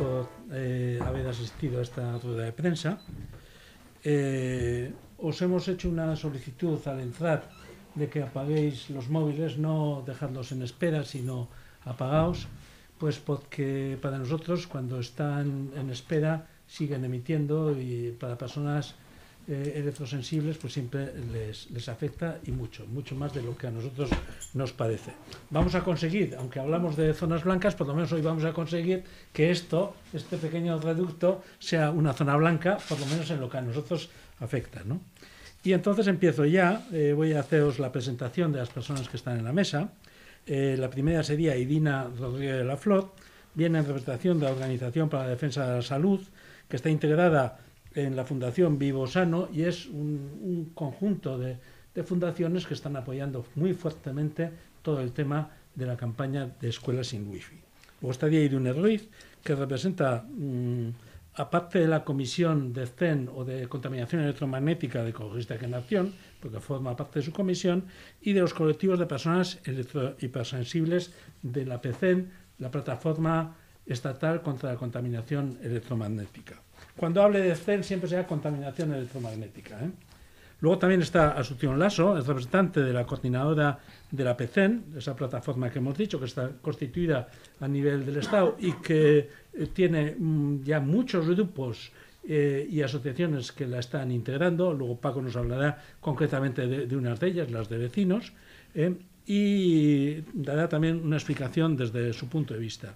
Por eh, haber asistido a esta rueda de prensa. Eh, os hemos hecho una solicitud al entrar de que apaguéis los móviles, no dejadlos en espera, sino apagaos, pues porque para nosotros cuando están en espera siguen emitiendo y para personas eh, electrosensibles pues siempre les, les afecta y mucho, mucho más de lo que a nosotros nos parece. Vamos a conseguir, aunque hablamos de zonas blancas, por lo menos hoy vamos a conseguir que esto, este pequeño reducto, sea una zona blanca, por lo menos en lo que a nosotros afecta. ¿no? Y entonces empiezo ya, eh, voy a haceros la presentación de las personas que están en la mesa. Eh, la primera sería Idina Rodríguez de la Flor, viene en representación de la Organización para la Defensa de la Salud, que está integrada en la Fundación Vivo Sano y es un, un conjunto de, fundaciones que están apoyando muy fuertemente todo el tema de la campaña de escuelas sin wifi. Luego estaría Irune Ruiz, que representa, mmm, aparte de la comisión de CEN o de contaminación electromagnética de Ecologista de Nación, porque forma parte de su comisión, y de los colectivos de personas hipersensibles de la PCEN, la plataforma estatal contra la contaminación electromagnética. Cuando hable de CEN siempre será contaminación electromagnética. ¿eh? Luego también está Asunción Lasso, el representante de la coordinadora de la PCEN, esa plataforma que hemos dicho, que está constituida a nivel del Estado y que eh, tiene mm, ya muchos grupos eh, y asociaciones que la están integrando. Luego Paco nos hablará concretamente de, de unas de ellas, las de vecinos, eh, y dará también una explicación desde su punto de vista.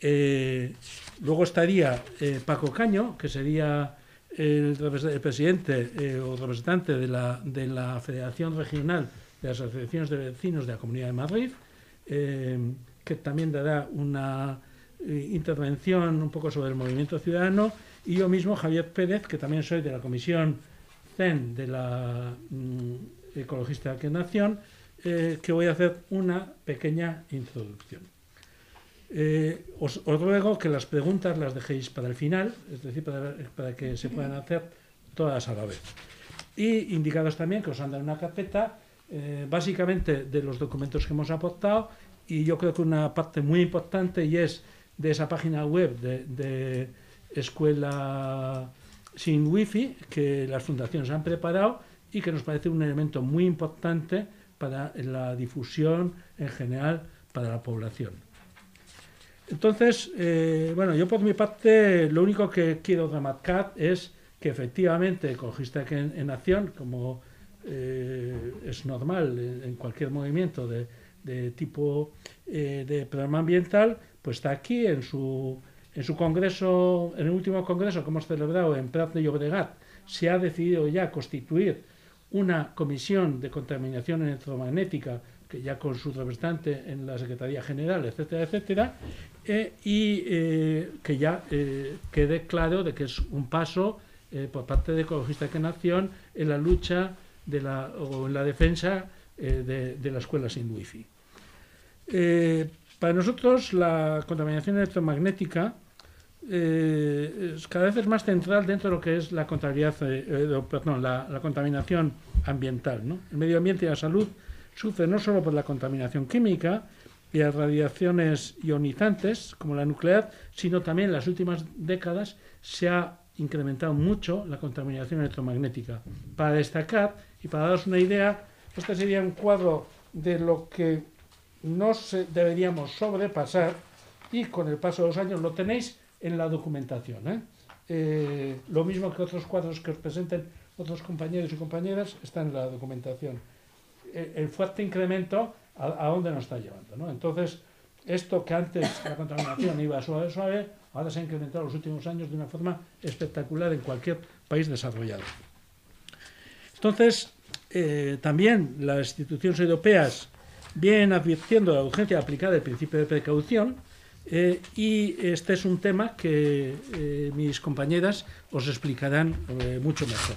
Eh, luego estaría eh, Paco Caño, que sería el, presidente eh, o representante de la, de la Federación Regional de Asociaciones de Vecinos de la Comunidad de Madrid, eh, que también dará una eh, intervención un poco sobre el movimiento ciudadano, y yo mismo, Javier Pérez, que también soy de la Comisión CEN de la mm, Ecologista de Nación, que voy a hacer una pequeña introducción. Eh, os, ruego que las preguntas las dejéis para el final, es decir, para, para, que se puedan hacer todas a la vez. Y indicados también que os han dado una carpeta, eh, básicamente de los documentos que hemos aportado, y yo creo que una parte muy importante y es de esa página web de, de Escuela sin Wi-Fi que las fundaciones han preparado y que nos parece un elemento muy importante para la difusión en general para la población. Entonces, eh, bueno, yo por mi parte lo único que quiero remarcar es que efectivamente Ecologista en, en Acción, como eh, es normal en, cualquier movimiento de, de tipo eh, de programa ambiental, pues está aquí en su, en su congreso, en el último congreso que hemos celebrado en Prat de Llobregat, se ha decidido ya constituir una comisión de contaminación electromagnética que ya con su representante en la Secretaría General, etcétera, etcétera, eh, y eh, que ya eh, quede claro de que es un paso por parte de Ecologista de Nación en la lucha de la, o en la defensa de, de, la escuela sin wifi. Para nosotros la contaminación electromagnética es cada vez es más central dentro de lo que es la contabilidad, perdón, la, contaminación ambiental. ¿no? El medio ambiente y la salud sufre no solo por la contaminación química y las radiaciones ionizantes, como la nuclear, sino también en las últimas décadas se ha incrementado mucho la contaminación electromagnética. Para destacar y para daros una idea, este sería un cuadro de lo que no deberíamos sobrepasar y con el paso de los años lo tenéis en la documentación. ¿eh? Eh, lo mismo que otros cuadros que os presenten otros compañeros y compañeras está en la documentación. El, el fuerte incremento a, dónde nos está llevando. ¿no? Entonces, esto que antes la contaminación iba suave, suave, ahora se ha incrementado en los últimos años de una forma espectacular en cualquier país desarrollado. Entonces, eh, también las instituciones europeas vienen advirtiendo la urgencia de aplicar el principio de precaución eh, y este es un tema que eh, mis compañeras os explicarán mucho mejor.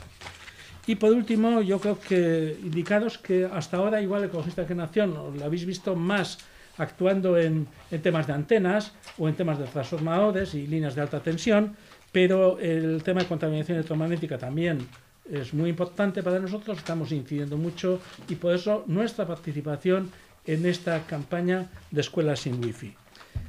Y por último, yo creo que indicaros que hasta ahora, igual Ecologista que Nación, lo habéis visto más actuando en, temas de antenas o en temas de transformadores y líneas de alta tensión, pero el tema de contaminación electromagnética también es muy importante para nosotros, estamos incidiendo mucho y por eso nuestra participación en esta campaña de escuelas sin wifi.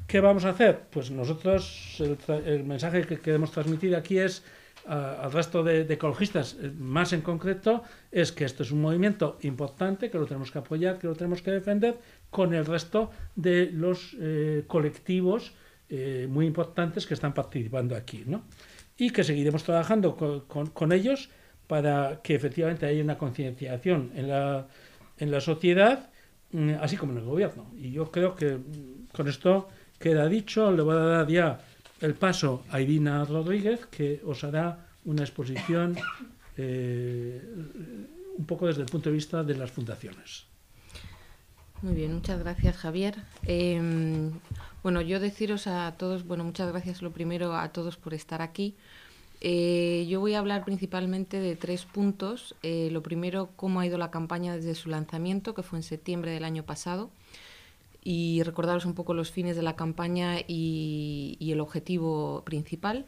¿Qué vamos a hacer? Pues nosotros el, mensaje que queremos transmitir aquí es al resto de, ecologistas, eh, más en concreto, es que esto es un movimiento importante, que lo tenemos que apoyar, que lo tenemos que defender, con el resto de los eh, colectivos eh, muy importantes que están participando aquí. ¿no? Y que seguiremos trabajando con, con, ellos para que efectivamente haya una concienciación en la, en la sociedad, mm, así como en el gobierno. Y yo creo que mm, con esto queda dicho, le voy a dar ya el paso a Irina Rodríguez, que os hará una exposición eh, un poco desde el punto de vista de las fundaciones. Muy bien, muchas gracias Javier. Em, bueno, yo deciros a todos, bueno, muchas gracias lo primero a todos por estar aquí. Eh, yo voy a hablar principalmente de tres puntos. Eh, lo primero, cómo ha ido la campaña desde su lanzamiento, que fue en septiembre del año pasado y recordaros un poco los fines de la campaña y, el objetivo principal.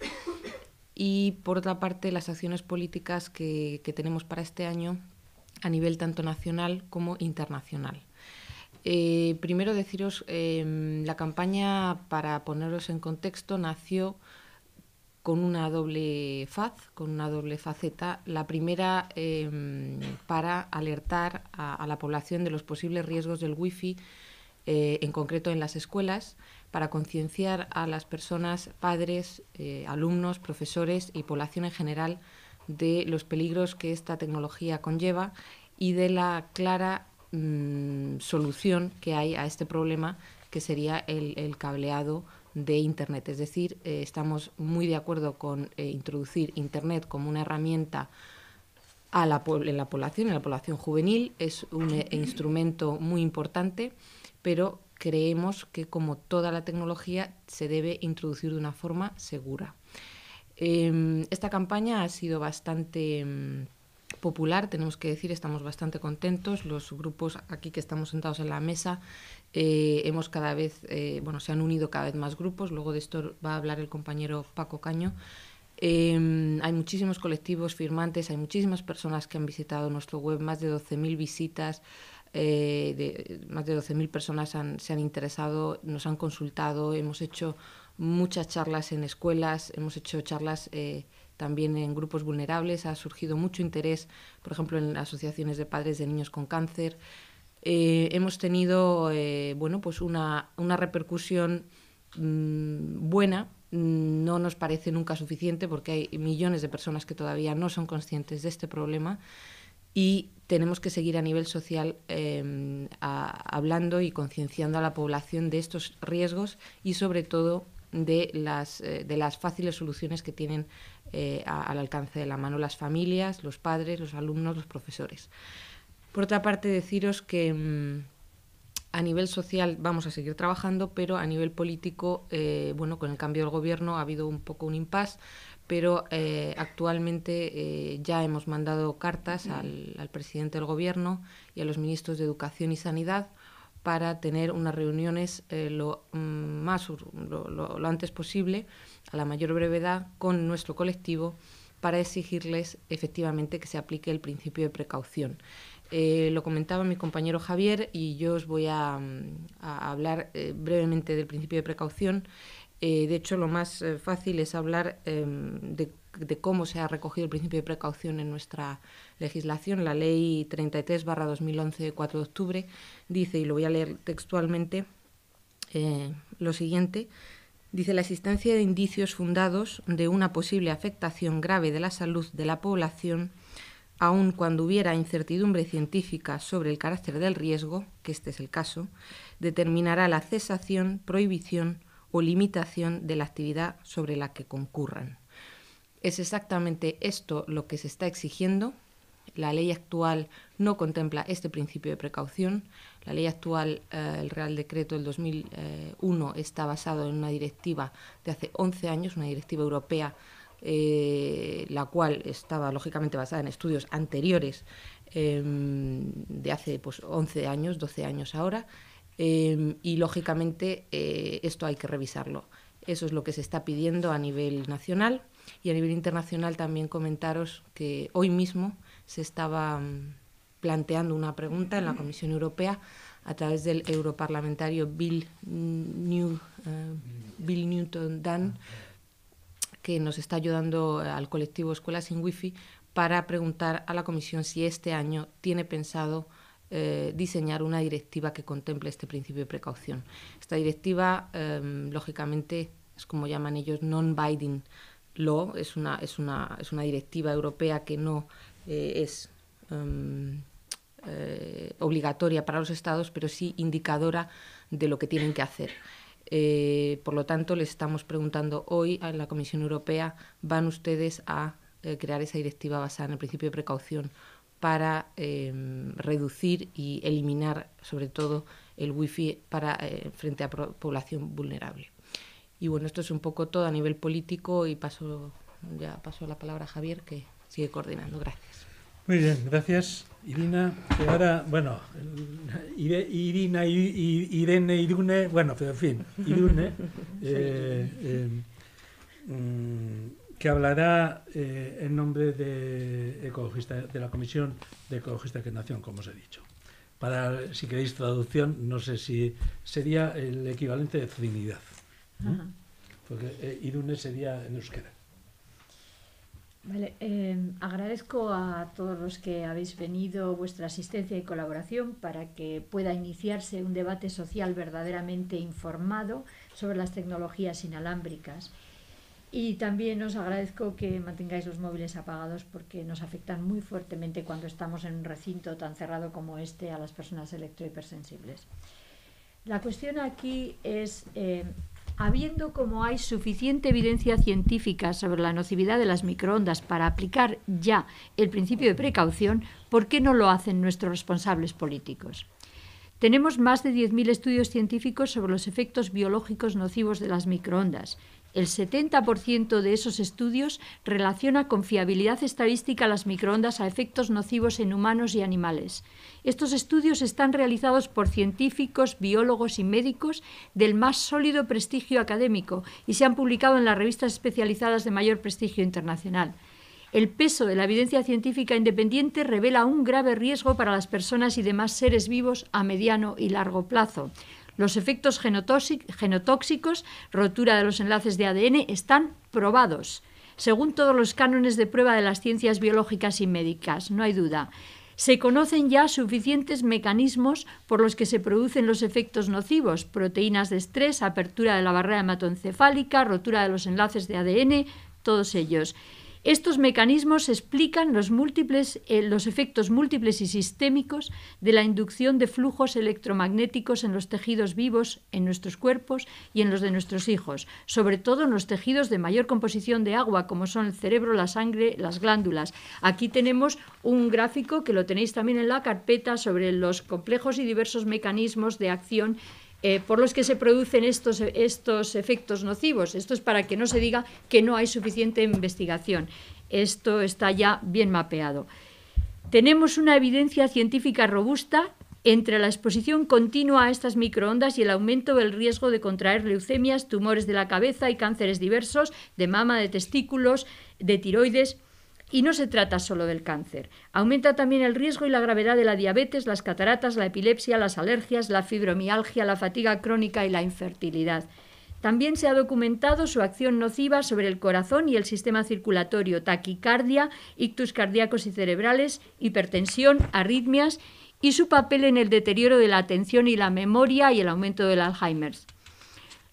Y por otra parte, las acciones políticas que, tenemos para este año a nivel tanto nacional como internacional. Eh, primero deciros, eh, la campaña, para poneros en contexto, nació con una doble faz, con una doble faceta. La primera eh, para alertar a, la población de los posibles riesgos del wifi eh, en concreto en las escuelas, para concienciar a las personas, padres, eh, alumnos, profesores y población en general de los peligros que esta tecnología conlleva y de la clara mm, solución que hay a este problema que sería el, cableado de Internet. Es decir, eh, estamos muy de acuerdo con introducir Internet como una herramienta a en la población, en la población juvenil. Es un instrumento muy importante pero creemos que como toda la tecnología se debe introducir de una forma segura. Em, esta campaña ha sido bastante em, popular, tenemos que decir, estamos bastante contentos. Los grupos aquí que estamos sentados en la mesa eh, hemos cada vez, eh, bueno, se han unido cada vez más grupos. Luego de esto va a hablar el compañero Paco Caño. Em, hay muchísimos colectivos firmantes, hay muchísimas personas que han visitado nuestro web, más de 12.000 visitas. Eh, de, más de 12.000 personas se han interesado, nos han consultado, hemos hecho muchas charlas en escuelas, hemos hecho charlas eh, también en grupos vulnerables, ha surgido mucho interés, por ejemplo, en asociaciones de padres de niños con cáncer. Eh, hemos tenido bueno, pues una, una repercusión mm, buena, no nos parece nunca suficiente porque hay millones de personas que todavía no son conscientes de este problema y tenemos que seguir a nivel social em, hablando y concienciando a la población de estos riesgos y sobre todo de las, eh, de las fáciles soluciones que tienen eh, al alcance de la mano las familias, los padres, los alumnos, los profesores. Por otra parte, deciros que em, a nivel social vamos a seguir trabajando, pero a nivel político, eh, bueno, con el cambio del gobierno ha habido un poco un impasse pero eh, actualmente eh, ya hemos mandado cartas al, presidente del Gobierno y a los ministros de Educación y Sanidad para tener unas reuniones lo, mm, más, lo, antes posible, a la mayor brevedad, con nuestro colectivo para exigirles efectivamente que se aplique el principio de precaución. Lo comentaba mi compañero Javier y yo os voy a, mm, hablar brevemente del principio de precaución. Eh, de hecho, lo más eh, fácil es hablar em, de, cómo se ha recogido el principio de precaución en nuestra legislación. La ley 33-2011 de 4 de octubre dice, y lo voy a leer textualmente, eh, lo siguiente. Dice la existencia de indicios fundados de una posible afectación grave de la salud de la población, aun cuando hubiera incertidumbre científica sobre el carácter del riesgo, que este es el caso, determinará la cesación, prohibición o limitación de la actividad sobre la que concurran. Es exactamente esto lo que se está exigiendo. La ley actual no contempla este principio de precaución. La ley actual, eh, el Real Decreto del 2001, está basado en una directiva de hace 11 años, una directiva europea, eh, la cual estaba lógicamente basada en estudios anteriores em, de hace pues, 11 años, 12 años ahora, Em, y lógicamente eh, esto hay que revisarlo. Eso es lo que se está pidiendo a nivel nacional y a nivel internacional también comentaros que hoy mismo se estaba mm, planteando una pregunta en la Comisión Europea a través del europarlamentario Bill, eh, Bill Newton Dunn, que nos está ayudando al colectivo Escuelas sin Wi-Fi para preguntar a la Comisión si este año tiene pensado eh, diseñar una directiva que contemple este principio de precaución. Esta directiva, em, lógicamente, es como llaman ellos non-binding law, es una, es, una, es una directiva europea que no eh, es em, eh, obligatoria para los estados, pero sí indicadora de lo que tienen que hacer. Por lo tanto, les estamos preguntando hoy a la Comisión Europea, ¿van ustedes a crear esa directiva basada en el principio de precaución para em, reducir y eliminar, sobre todo, el wifi para, eh, frente a población vulnerable. Y bueno, esto es un poco todo a nivel político y paso, ya paso la palabra a Javier, que sigue coordinando. Gracias. Muy bien, gracias, Irina. Y ahora, bueno, Irina, Irene, Irune, bueno, pero en fin, Irune. Eh, eh, mm, que hablará eh, en nombre de ecologista de la Comisión de Ecologistas de Nación, como os he dicho. Para, si queréis traducción, no sé si sería el equivalente de Trinidad. Porque eh, Irune sería en euskera. Vale, eh, agradezco a todos los que habéis venido vuestra asistencia y colaboración para que pueda iniciarse un debate social verdaderamente informado sobre las tecnologías inalámbricas y también os agradezco que mantengáis los móviles apagados porque nos afectan muy fuertemente cuando estamos en un recinto tan cerrado como este a las personas electrohipersensibles. La cuestión aquí es, eh, habiendo como hay suficiente evidencia científica sobre la nocividad de las microondas para aplicar ya el principio de precaución, ¿por qué no lo hacen nuestros responsables políticos? Tenemos más de 10.000 estudios científicos sobre los efectos biológicos nocivos de las microondas el 70% de esos estudios relaciona con fiabilidad estadística las microondas a efectos nocivos en humanos y animales. Estos estudios están realizados por científicos, biólogos y médicos del más sólido prestigio académico y se han publicado en las revistas especializadas de mayor prestigio internacional. El peso de la evidencia científica independiente revela un grave riesgo para las personas y demás seres vivos a mediano y largo plazo. Los efectos genotóxicos, rotura de los enlaces de ADN, están probados, según todos los cánones de prueba de las ciencias biológicas y médicas, no hay duda. Se conocen ya suficientes mecanismos por los que se producen los efectos nocivos, proteínas de estrés, apertura de la barrera hematoencefálica, rotura de los enlaces de ADN, todos ellos. Estos mecanismos explican los, múltiples, eh, los efectos múltiples y sistémicos de la inducción de flujos electromagnéticos en los tejidos vivos, en nuestros cuerpos y en los de nuestros hijos, sobre todo en los tejidos de mayor composición de agua, como son el cerebro, la sangre, las glándulas. Aquí tenemos un gráfico que lo tenéis también en la carpeta sobre los complejos y diversos mecanismos de acción eh, por los que se producen estos, estos efectos nocivos. Esto es para que no se diga que no hay suficiente investigación. Esto está ya bien mapeado. Tenemos una evidencia científica robusta entre la exposición continua a estas microondas y el aumento del riesgo de contraer leucemias, tumores de la cabeza y cánceres diversos de mama, de testículos, de tiroides. Y no se trata solo del cáncer. Aumenta también el riesgo y la gravedad de la diabetes, las cataratas, la epilepsia, las alergias, la fibromialgia, la fatiga crónica y la infertilidad. También se ha documentado su acción nociva sobre el corazón y el sistema circulatorio, taquicardia, ictus cardíacos y cerebrales, hipertensión, arritmias y su papel en el deterioro de la atención y la memoria y el aumento del Alzheimer.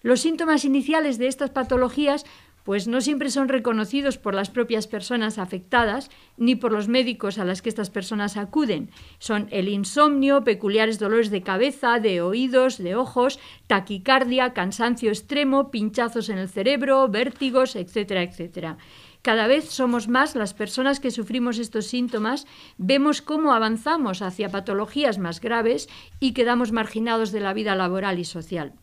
Los síntomas iniciales de estas patologías pues no siempre son reconocidos por las propias personas afectadas ni por los médicos a las que estas personas acuden. Son el insomnio, peculiares dolores de cabeza, de oídos, de ojos, taquicardia, cansancio extremo, pinchazos en el cerebro, vértigos, etcétera, etcétera. Cada vez somos más las personas que sufrimos estos síntomas, vemos cómo avanzamos hacia patologías más graves y quedamos marginados de la vida laboral y social.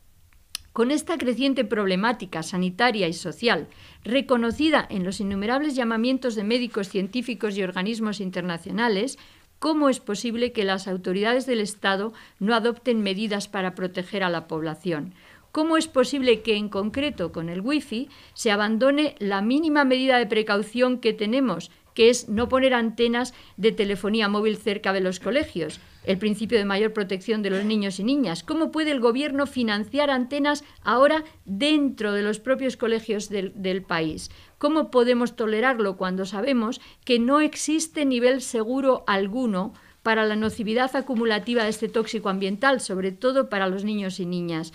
Con esta creciente problemática sanitaria y social, reconocida en los innumerables llamamientos de médicos científicos y organismos internacionales, ¿cómo es posible que las autoridades del Estado no adopten medidas para proteger a la población? ¿Cómo es posible que, en concreto con el Wi-Fi, se abandone la mínima medida de precaución que tenemos, que es no poner antenas de telefonía móvil cerca de los colegios, el principio de mayor protección de los niños y niñas. ¿Cómo puede el gobierno financiar antenas ahora dentro de los propios colegios del, del país? ¿Cómo podemos tolerarlo cuando sabemos que no existe nivel seguro alguno para la nocividad acumulativa de este tóxico ambiental, sobre todo para los niños y niñas?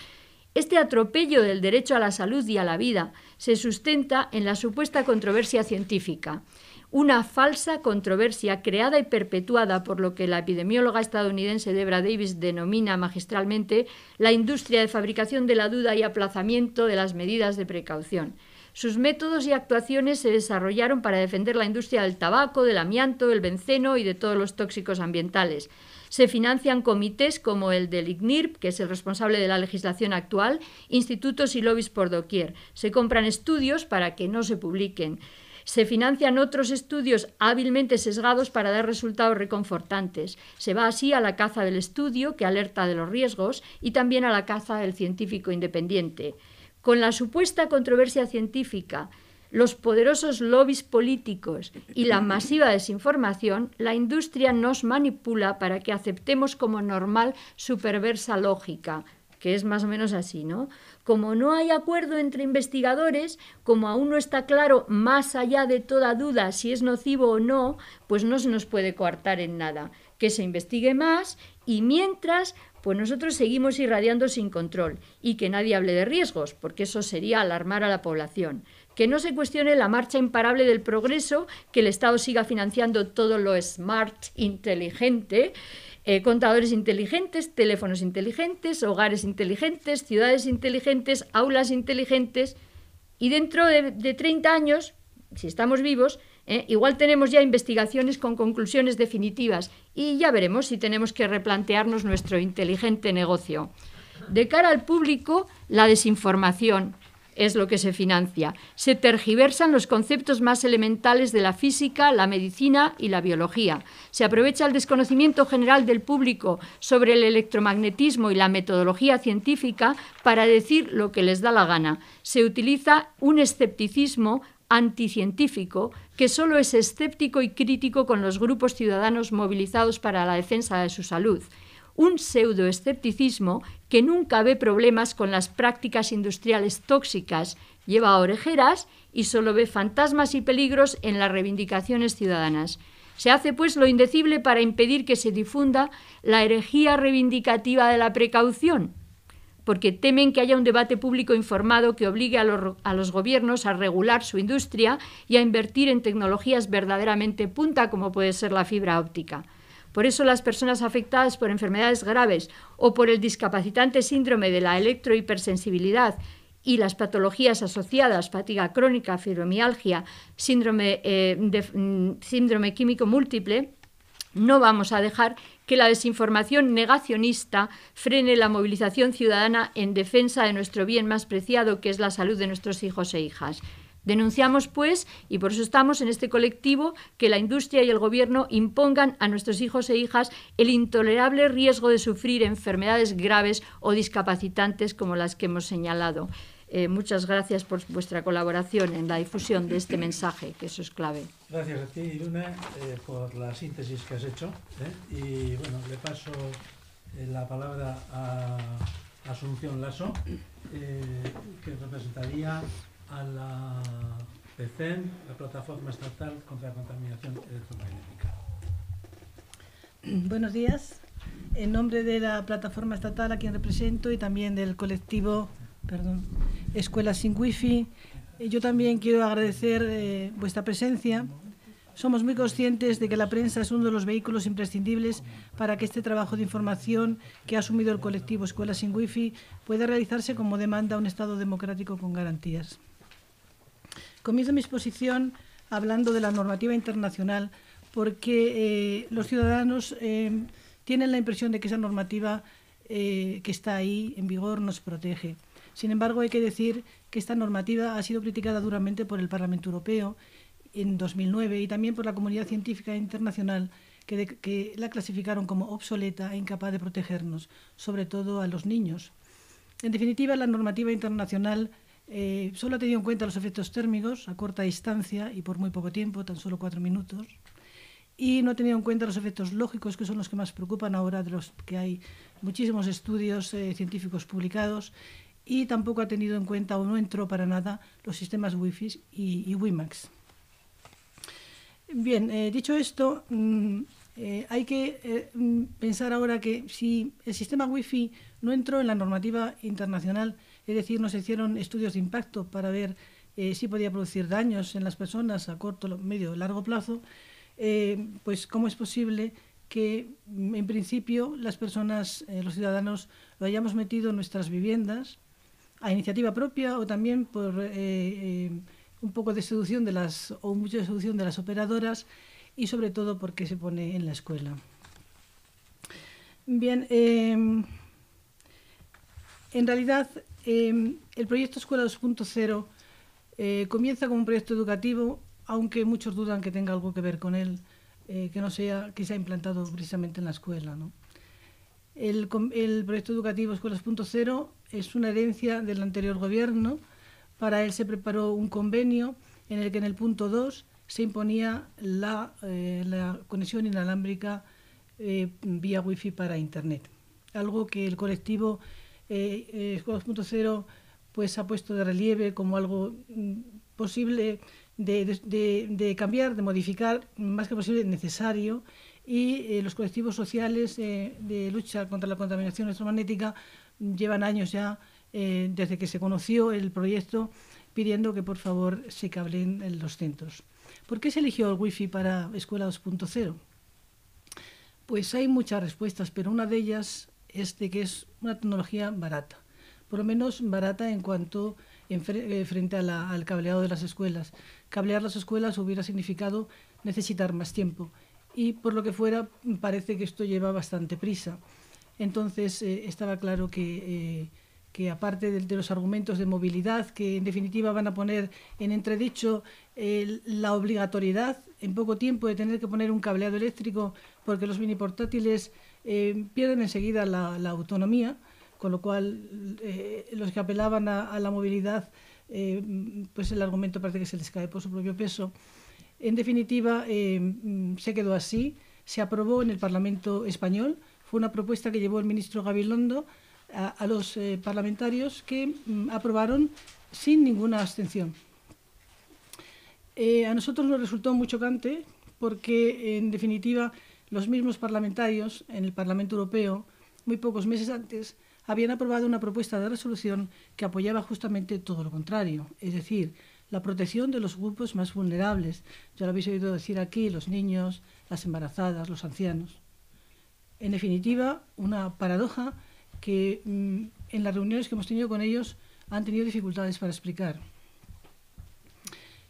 Este atropello del derecho a la salud y a la vida se sustenta en la supuesta controversia científica una falsa controversia creada y perpetuada por lo que la epidemióloga estadounidense Debra Davis denomina magistralmente la industria de fabricación de la duda y aplazamiento de las medidas de precaución. Sus métodos y actuaciones se desarrollaron para defender la industria del tabaco, del amianto, del benceno y de todos los tóxicos ambientales. Se financian comités como el del IGNIRP, que es el responsable de la legislación actual, institutos y lobbies por doquier. Se compran estudios para que no se publiquen. Se financian otros estudios hábilmente sesgados para dar resultados reconfortantes. Se va así a la caza del estudio, que alerta de los riesgos, y también a la caza del científico independiente. Con la supuesta controversia científica, los poderosos lobbies políticos y la masiva desinformación, la industria nos manipula para que aceptemos como normal su perversa lógica, que es más o menos así, ¿no? Como no hay acuerdo entre investigadores, como aún no está claro, más allá de toda duda, si es nocivo o no, pues no se nos puede coartar en nada. Que se investigue más y mientras, pues nosotros seguimos irradiando sin control y que nadie hable de riesgos, porque eso sería alarmar a la población. Que no se cuestione la marcha imparable del progreso, que el Estado siga financiando todo lo smart, inteligente, eh, contadores inteligentes, teléfonos inteligentes, hogares inteligentes, ciudades inteligentes, aulas inteligentes. Y dentro de, 30 años, si estamos vivos, eh, igual tenemos ya investigaciones con conclusiones definitivas y ya veremos si tenemos que replantearnos nuestro inteligente negocio. De cara al público, la desinformación, es lo que se financia. Se tergiversan los conceptos más elementales de la física, la medicina y la biología. Se aprovecha el desconocimiento general del público sobre el electromagnetismo y la metodología científica para decir lo que les da la gana. Se utiliza un escepticismo anticientífico que solo es escéptico y crítico con los grupos ciudadanos movilizados para la defensa de su salud un pseudoescepticismo que nunca ve problemas con las prácticas industriales tóxicas, lleva orejeras y solo ve fantasmas y peligros en las reivindicaciones ciudadanas. Se hace pues lo indecible para impedir que se difunda la herejía reivindicativa de la precaución, porque temen que haya un debate público informado que obligue a los, a los, gobiernos a regular su industria y a invertir en tecnologías verdaderamente punta como puede ser la fibra óptica. Por eso las personas afectadas por enfermedades graves o por el discapacitante síndrome de la electrohipersensibilidad y las patologías asociadas, fatiga crónica, fibromialgia, síndrome, eh, mm, síndrome químico múltiple, no vamos a dejar que la desinformación negacionista frene la movilización ciudadana en defensa de nuestro bien más preciado, que es la salud de nuestros hijos e hijas. Denunciamos, pues, y por eso estamos en este colectivo, que la industria y el gobierno impongan a nuestros hijos e hijas el intolerable riesgo de sufrir enfermedades graves o discapacitantes como las que hemos señalado. Eh, muchas gracias por vuestra colaboración en la difusión de este mensaje, que eso es clave. Gracias a ti, Luna, eh, por la síntesis que has hecho. ¿eh? Y bueno, le paso la palabra a Asunción Lasso, que representaría a la PCEN, la Plataforma Estatal contra la Contaminación Electromagnética. Buenos días. En nombre de la Plataforma Estatal a quien represento y también del colectivo perdón, Escuelas sin Wifi, eh, yo también quiero agradecer eh, vuestra presencia. Somos muy conscientes de que la prensa es uno de los vehículos imprescindibles para que este trabajo de información que ha asumido el colectivo Escuelas sin Wifi pueda realizarse como demanda un Estado democrático con garantías. Comienzo mi exposición hablando de la normativa internacional porque eh, los ciudadanos eh, tienen la impresión de que esa normativa eh, que está ahí en vigor nos protege. Sin embargo, hay que decir que esta normativa ha sido criticada duramente por el Parlamento Europeo en 2009 y también por la comunidad científica internacional que, que la clasificaron como obsoleta e incapaz de protegernos, sobre todo a los niños. En definitiva, la normativa internacional eh, solo ha tenido en cuenta los efectos térmicos a corta distancia y por muy poco tiempo, tan solo cuatro minutos, y no ha tenido en cuenta los efectos lógicos, que son los que más preocupan ahora, de los que hay muchísimos estudios eh, científicos publicados, y tampoco ha tenido en cuenta o no entró para nada los sistemas Wi-Fi y, WiMAX. Bien, eh, dicho esto, eh, hay que mm, pensar ahora que si el sistema Wi-Fi no entró en la normativa internacional, es decir, no se hicieron estudios de impacto para ver eh, si podía producir daños en las personas a corto, medio largo plazo, eh, pues cómo es posible que mm, en principio las personas, eh, los ciudadanos, lo hayamos metido en nuestras viviendas a iniciativa propia o también por un poco de seducción de las o mucho de seducción de las operadoras y sobre todo porque se pone en la escuela. Bien, en realidad eh, el proyecto Escuela 2.0 eh, comienza como un proyecto educativo, aunque muchos dudan que tenga algo que ver con él, eh, que no sea que se ha implantado precisamente en la escuela. El, proyecto educativo Escuela 2.0 es una herencia del anterior gobierno. Para él se preparó un convenio en el que en el punto 2 se imponía la, eh, la conexión inalámbrica vía wifi para Internet. Algo que el colectivo eh, eh, Escuela 2.0 pues, ha puesto de relieve como algo mm, posible de, cambiar, de modificar, más que posible necesario, y eh, los colectivos sociales eh, de lucha contra la contaminación electromagnética llevan años ya, eh, desde que se conoció el proyecto, pidiendo que por favor se cablen en los centros. ¿Por qué se eligió el Wi-Fi para Escuela 2.0? Pues hay muchas respuestas, pero una de ellas es de que es una tecnología barata, por lo menos barata en cuanto fre frente a al cableado de las escuelas. Cablear las escuelas hubiera significado necesitar más tiempo y por lo que fuera parece que esto lleva bastante prisa. Entonces eh, estaba claro que eh, que aparte de, los argumentos de movilidad, que en definitiva van a poner en entredicho eh, la obligatoriedad en poco tiempo de tener que poner un cableado eléctrico, porque los mini portátiles eh, pierden enseguida la, la, autonomía, con lo cual eh, los que apelaban a, a la movilidad, eh, pues el argumento parece que se les cae por su propio peso. En definitiva, eh, se quedó así, se aprobó en el Parlamento español, fue una propuesta que llevó el ministro Gabilondo, a, a los eh, parlamentarios que mm, aprobaron sin ninguna abstención. Eh, a nosotros nos resultó muy chocante porque, en definitiva, los mismos parlamentarios en el Parlamento Europeo, muy pocos meses antes, habían aprobado una propuesta de resolución que apoyaba justamente todo lo contrario, es decir, la protección de los grupos más vulnerables. Ya lo habéis oído decir aquí, los niños, las embarazadas, los ancianos. En definitiva, una paradoja que mmm, en las reuniones que hemos tenido con ellos han tenido dificultades para explicar.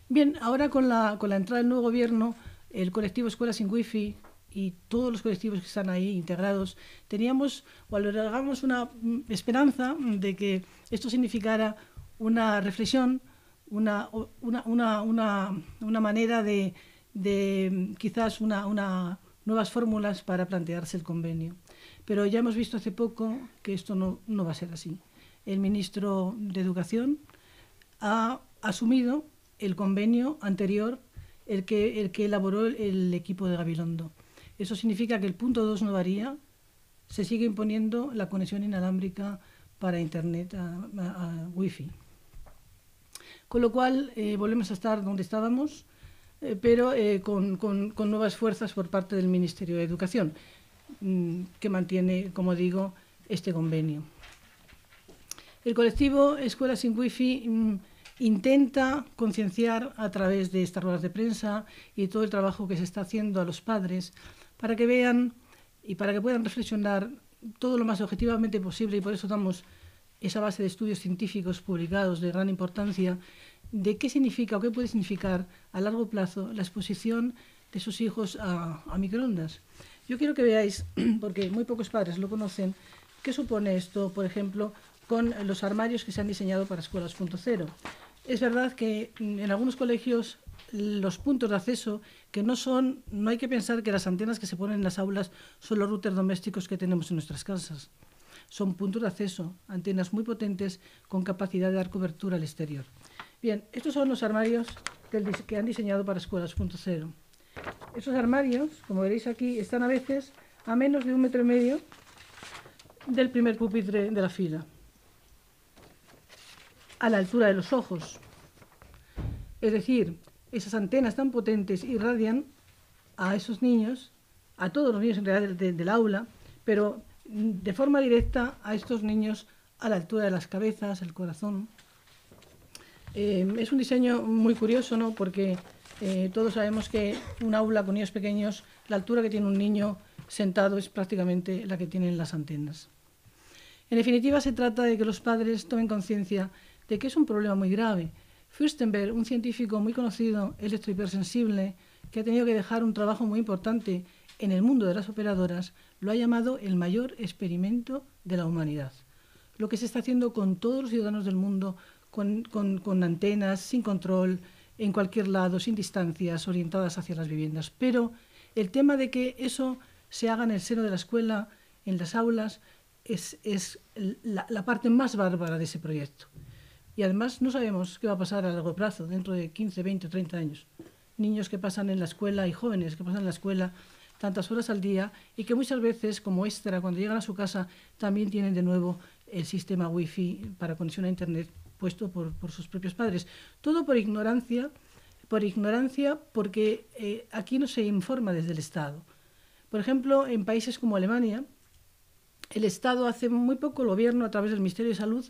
Bien, ahora con la, con la entrada del nuevo gobierno, el colectivo Escuelas sin Wi-Fi y todos los colectivos que están ahí integrados, teníamos o albergamos una esperanza de que esto significara una reflexión, una, una, una, una, manera de, de quizás una, una, nuevas fórmulas para plantearse el convenio. Pero ya hemos visto hace poco que esto no, no va a ser así. El ministro de Educación ha asumido el convenio anterior, el que, el que elaboró el equipo de Gabilondo. Eso significa que el punto 2 no varía, se sigue imponiendo la conexión inalámbrica para Internet, a, Wi-Fi. Con lo cual, eh, volvemos a estar donde estábamos, eh, pero eh, con, con, con nuevas fuerzas por parte del Ministerio de Educación. Mm, que mantiene, como digo, este convenio. El colectivo Escuelas sin Wi-Fi mm, intenta concienciar a través de estas ruedas de prensa y todo el trabajo que se está haciendo a los padres para que vean y para que puedan reflexionar todo lo más objetivamente posible y por eso damos esa base de estudios científicos publicados de gran importancia de qué significa o qué puede significar a largo plazo la exposición de sus hijos a, a microondas. Yo quiero que veáis, porque muy pocos padres lo conocen, qué supone esto, por ejemplo, con los armarios que se han diseñado para escuelas 2.0. Es verdad que en algunos colegios los puntos de acceso que no son, no hay que pensar que las antenas que se ponen en las aulas son los routers domésticos que tenemos en nuestras casas. son puntos de acceso, antenas muy potentes con capacidad de dar cobertura al exterior. Bien, estos son los armarios que han diseñado para escuelas .0. Esos armarios, como veréis aquí, están a veces a menos de un metro y medio del primer pupitre de la fila, a la altura de los ojos. Es decir, esas antenas tan potentes irradian a esos niños, a todos los niños en realidad del, aula, pero de forma directa a estos niños a la altura de las cabezas, el corazón. Eh, es un diseño muy curioso, ¿no? Porque eh, todos sabemos que un aula con niños pequeños, la altura que tiene un niño sentado es prácticamente la que tienen las antenas. En definitiva, se trata de que los padres tomen conciencia de que es un problema muy grave. Fürstenberg, un científico muy conocido, electrohipersensible, que ha tenido que dejar un trabajo muy importante en el mundo de las operadoras, lo ha llamado el mayor experimento de la humanidad. Lo que se está haciendo con todos los ciudadanos del mundo, con, antenas, sin control, en cualquier lado, sin distancias, orientadas hacia las viviendas. Pero el tema de que eso se haga en el seno de la escuela, en las aulas, es, la, parte más bárbara de ese proyecto. Y además no sabemos qué va a pasar a largo plazo, dentro de 15, 20 o 30 años. Niños que pasan en la escuela y jóvenes que pasan en la escuela tantas horas al día y que muchas veces, como extra, cuando llegan a su casa, también tienen de nuevo el sistema wifi para conexión a Internet puesto por, por sus propios padres. Todo por ignorancia, por ignorancia porque eh, aquí no se informa desde el Estado. Por ejemplo, en países como Alemania, el Estado hace muy poco, el gobierno a través del Ministerio de Salud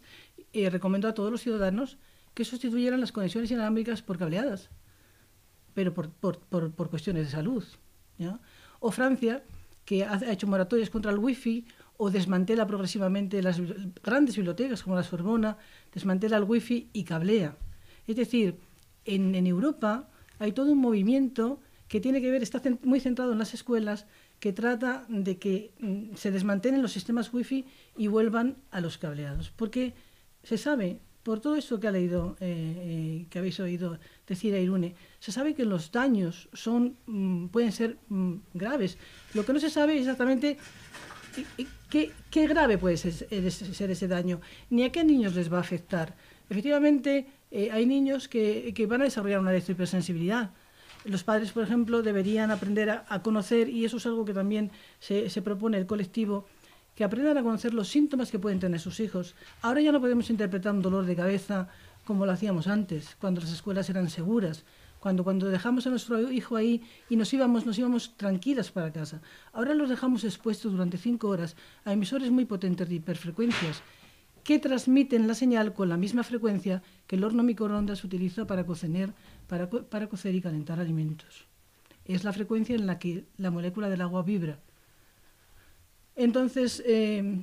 eh, recomendó a todos los ciudadanos que sustituyeran las conexiones inalámbricas por cableadas, pero por, por, por, por cuestiones de salud. ¿ya? O Francia, que ha, ha hecho moratorias contra el wifi o desmantela progresivamente las grandes bibliotecas como la Sorbona, desmantela el wifi y cablea. Es decir, en, en Europa hay todo un movimiento que tiene que ver, está muy centrado en las escuelas, que trata de que mm, se desmantelen los sistemas wifi y vuelvan a los cableados. Porque se sabe, por todo esto que ha leído, eh, eh, que habéis oído decir a Irune, se sabe que los daños son, mm, pueden ser mm, graves. Lo que no se sabe exactamente ¿Qué, qué grave puede ser, ser, ese daño? ¿Ni a qué niños les va a afectar? Efectivamente, eh, hay niños que, que, van a desarrollar una hipersensibilidad. Los padres, por ejemplo, deberían aprender a, a conocer, y eso es algo que también se, se, propone el colectivo, que aprendan a conocer los síntomas que pueden tener sus hijos. Ahora ya no podemos interpretar un dolor de cabeza como lo hacíamos antes, cuando las escuelas eran seguras cuando, cuando dejamos a nuestro hijo ahí y nos íbamos, nos íbamos tranquilas para casa. Ahora los dejamos expuestos durante cinco horas a emisores muy potentes de hiperfrecuencias que transmiten la señal con la misma frecuencia que el horno microondas utiliza para cocer, para, para cocer y calentar alimentos. Es la frecuencia en la que la molécula del agua vibra. Entonces, eh,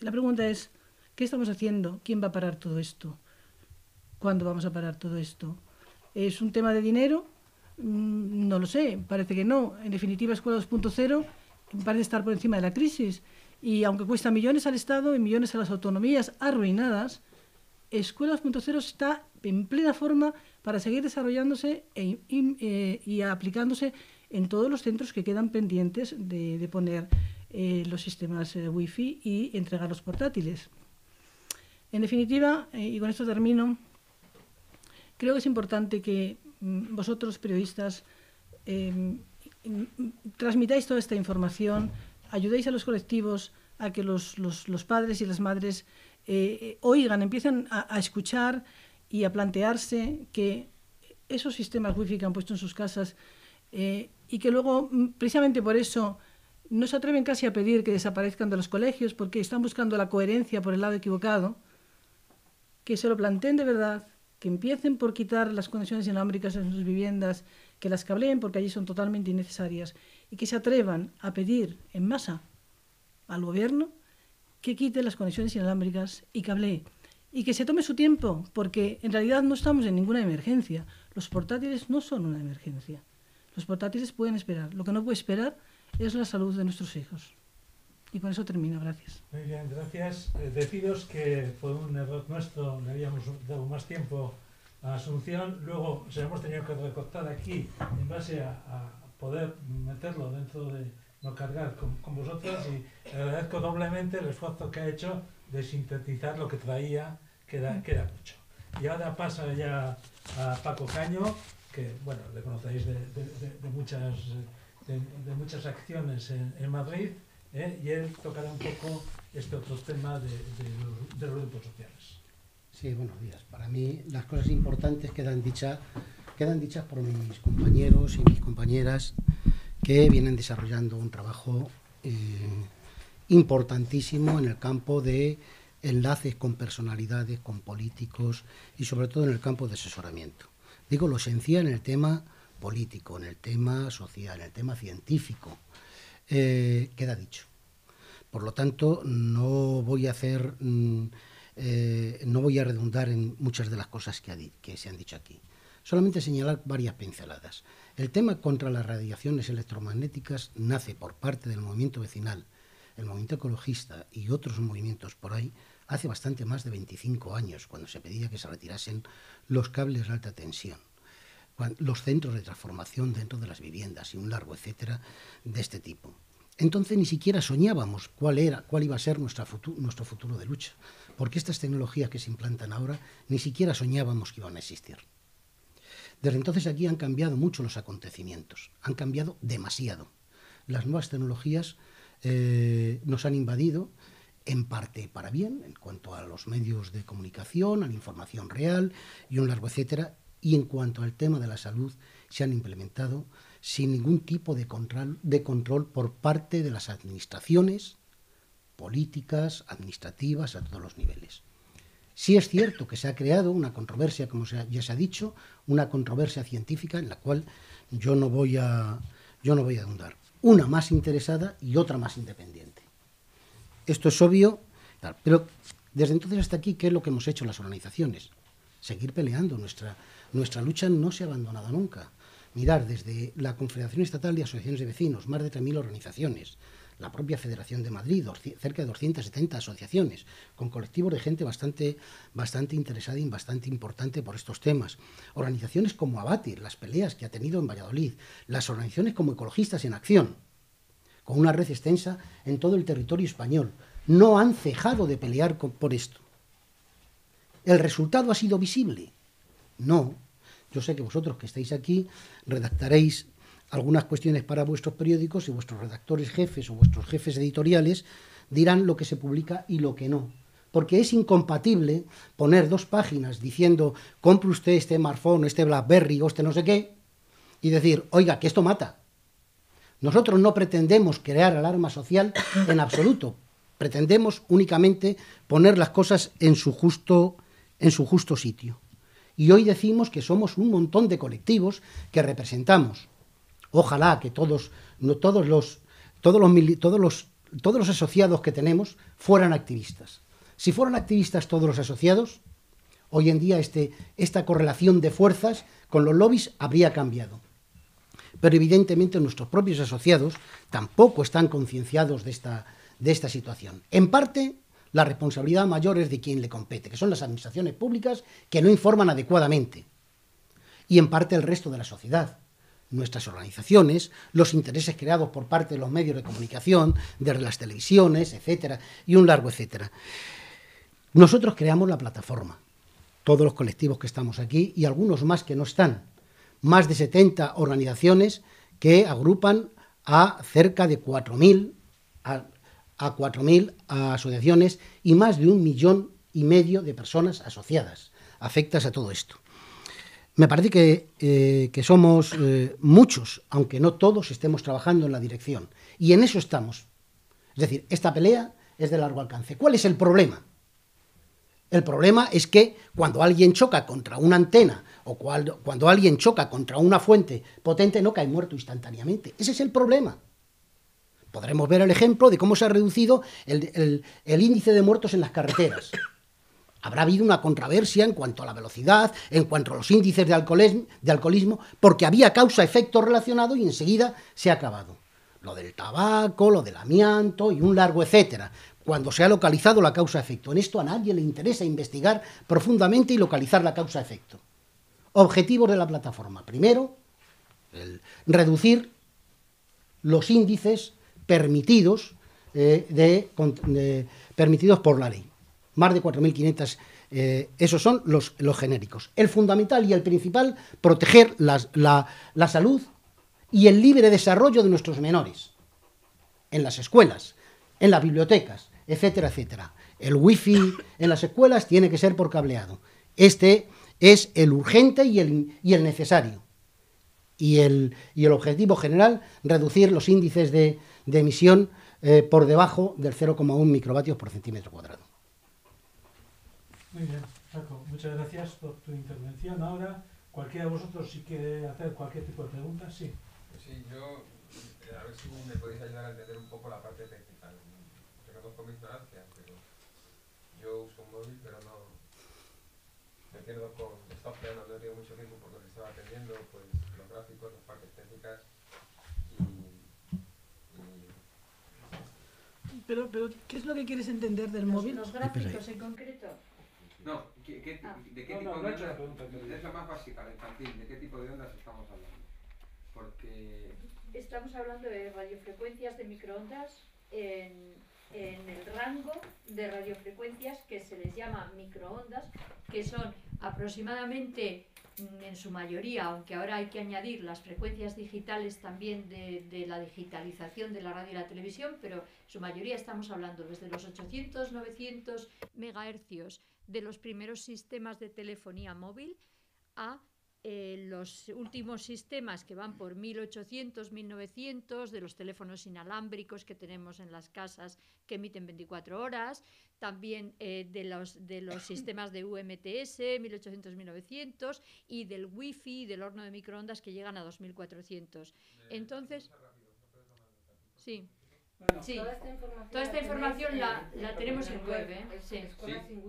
la pregunta es, ¿qué estamos haciendo? ¿Quién va a parar todo esto? ¿Cuándo vamos a parar todo esto? ¿Es un tema de dinero? Mm, no lo sé, parece que no. En definitiva, Escuela 2.0 parece estar por encima de la crisis. Y aunque cuesta millones al Estado y millones a las autonomías arruinadas, Escuela 2.0 está en plena forma para seguir desarrollándose e, eh, y aplicándose en todos los centros que quedan pendientes de, poner eh, los sistemas eh, Wi-Fi y entregar los portátiles. En definitiva, y con esto termino, creo que es importante que mm, vosotros, periodistas, eh, transmitáis toda esta información, ayudéis a los colectivos a que los, los, padres y las madres eh, oigan, empiecen a, escuchar y a plantearse que esos sistemas wifi que han puesto en sus casas eh, y que luego, mm, precisamente por eso, no se atreven casi a pedir que desaparezcan de los colegios porque están buscando la coherencia por el lado equivocado, que se lo planteen de verdad que empiecen por quitar las conexiones inalámbricas en sus viviendas, que las cableen porque allí son totalmente innecesarias y que se atrevan a pedir en masa al gobierno que quite las conexiones inalámbricas y cablee. Y que se tome su tiempo, porque en realidad no estamos en ninguna emergencia. Los portátiles no son una emergencia. Los portátiles pueden esperar. Lo que no puede esperar es la salud de nuestros hijos. Y con eso termino, gracias. Muy bien, gracias. Eh, deciros que fue un error nuestro, le habíamos dado más tiempo a Asunción, luego se hemos tenido que recortar aquí en base a, poder meterlo dentro de, no cargar con, con vosotros y agradezco doblemente el esfuerzo que ha hecho de sintetizar lo que traía, que era, mucho. Y ahora pasa ya a Paco Caño, que bueno, le conocéis de, de, muchas, de, muchas acciones en, en Madrid, ¿eh? y él tocará un poco este otro tema de, los, de los grupos sociales. Sí, buenos días. Para mí las cosas importantes quedan dichas, quedan dichas por mis compañeros y mis compañeras que vienen desarrollando un trabajo eh, importantísimo en el campo de enlaces con personalidades, con políticos y sobre todo en el campo de asesoramiento. Digo lo esencial en el tema político, en el tema social, en el tema científico. Eh, queda dicho. Por lo tanto, no voy a hacer, mm, eh, no voy a redundar en muchas de las cosas que, que se han dicho aquí. Solamente señalar varias pinceladas. El tema contra las radiaciones electromagnéticas nace por parte del movimiento vecinal, el movimiento ecologista y otros movimientos por ahí hace bastante más de 25 años, cuando se pedía que se retirasen los cables de alta tensión, los centros de transformación dentro de las viviendas y un largo etcétera de este tipo. Entonces ni siquiera soñábamos cuál era, cuál iba a ser nuestro futuro de lucha, porque estas tecnologías que se implantan ahora ni siquiera soñábamos que iban a existir. Desde entonces aquí han cambiado mucho los acontecimientos, han cambiado demasiado. Las nuevas tecnologías eh, nos han invadido, en parte para bien, en cuanto a los medios de comunicación, a la información real y un largo etcétera, y en cuanto al tema de la salud, se han implementado sin ningún tipo de control, de control por parte de las administraciones políticas, administrativas, a todos los niveles. Sí es cierto que se ha creado una controversia, como ya se ha dicho, una controversia científica en la cual yo no voy a, yo no voy a dudar. Una más interesada y otra más independiente. Esto es obvio, pero desde entonces hasta aquí, ¿qué es lo que hemos hecho las organizaciones? Seguir peleando. Nuestra, nuestra lucha no se ha abandonado nunca. Mirar desde la Confederación Estatal de Asociaciones de Vecinos, más de 3.000 organizaciones, la propia Federación de Madrid, cerca de 270 asociaciones, con colectivos de gente bastante, bastante interesada y bastante importante por estos temas. Organizaciones como Abatir, las peleas que ha tenido en Valladolid, las organizaciones como Ecologistas en Acción, con una red extensa en todo el territorio español. No han cejado de pelear por esto. ¿El resultado ha sido visible? No. Yo sé que vosotros que estáis aquí redactaréis algunas cuestiones para vuestros periódicos y vuestros redactores jefes o vuestros jefes editoriales dirán lo que se publica y lo que no. Porque es incompatible poner dos páginas diciendo compre usted este smartphone, este Blackberry o este no sé qué, y decir, oiga, que esto mata. Nosotros no pretendemos crear alarma social en absoluto. Pretendemos únicamente poner las cosas en su justo, en su justo sitio. Y hoy decimos que somos un montón de colectivos que representamos. Ojalá que todos, todos, los, todos, los, todos, los, todos los asociados que tenemos fueran activistas. Si fueran activistas todos los asociados, hoy en día este, esta correlación de fuerzas con los lobbies habría cambiado pero evidentemente nuestros propios asociados tampoco están concienciados de esta, de esta situación. En parte, la responsabilidad mayor es de quien le compete, que son las administraciones públicas que no informan adecuadamente, y en parte el resto de la sociedad, nuestras organizaciones, los intereses creados por parte de los medios de comunicación, de las televisiones, etcétera, y un largo etcétera. Nosotros creamos la plataforma, todos los colectivos que estamos aquí y algunos más que no están, más de 70 organizaciones que agrupan a cerca de 4.000 a, a 4.000 asociaciones y más de un millón y medio de personas asociadas, afectas a todo esto. Me parece que, eh, que somos eh, muchos, aunque no todos estemos trabajando en la dirección. Y en eso estamos. Es decir, esta pelea es de largo alcance. ¿Cuál es el problema? El problema es que cuando alguien choca contra una antena o cuando, alguien choca contra una fuente potente no cae muerto instantáneamente. Ese es el problema. Podremos ver el ejemplo de cómo se ha reducido el, índice de muertos en las carreteras. Habrá habido una controversia en cuanto a la velocidad, en cuanto a los índices de alcoholismo, de alcoholismo porque había causa-efecto relacionado y enseguida se ha acabado. Lo del tabaco, lo del amianto y un largo etcétera cuando se ha localizado la causa-efecto. En esto a nadie le interesa investigar profundamente y localizar la causa-efecto. Objetivos de la plataforma. Primero, el reducir los índices permitidos, eh, de, permitidos por la ley. Más de 4.500 eh, esos son los, los, genéricos. El fundamental y el principal, proteger la, la, salud y el libre desarrollo de nuestros menores en las escuelas, en las bibliotecas, etcétera, etcétera. El wifi en las escuelas tiene que ser por cableado. Este es el urgente y el, y el necesario. Y el, y el, objetivo general, reducir los índices de, de emisión eh, por debajo del 0,1 microvatios por centímetro cuadrado. Muy bien, Paco, muchas gracias por tu intervención. Ahora, cualquiera de vosotros si quiere hacer cualquier tipo de pregunta, sí. Sí, yo, eh, a ver si me podéis ayudar a entender un poco la parte técnica. Reconozco mi ignorancia, pero yo uso un móvil, pero no me pierdo con, esta opción, no he tenido mucho tiempo por lo que estaba atendiendo, pues los gráficos, las partes Pero, pero, ¿qué es lo que quieres entender del móvil? Los gráficos en concreto. No, ¿qué, ah. ¿de qué tipo de ondas? Es la más básica, la infantil. ¿De qué tipo de ondas estamos hablando? Porque... Estamos hablando de radiofrecuencias de microondas en, en el rango de radiofrecuencias que se les llama microondas, que son aproximadamente mm, en su mayoría, aunque ahora hay que añadir las frecuencias digitales también de, de, la digitalización de la radio y la televisión, pero en su mayoría estamos hablando desde los 800, 900 megahercios de los primeros sistemas de telefonía móvil a eh, los últimos sistemas que van por 1800, 1900, de los teléfonos inalámbricos que tenemos en las casas que emiten 24 horas, también eh, de, los, de los sistemas de UMTS, 1800, 1900, y del Wi-Fi, del horno de microondas que llegan a 2400. Entonces, sí. Sí. Toda esta información, la, la, tenemos en web. ¿eh? Sí.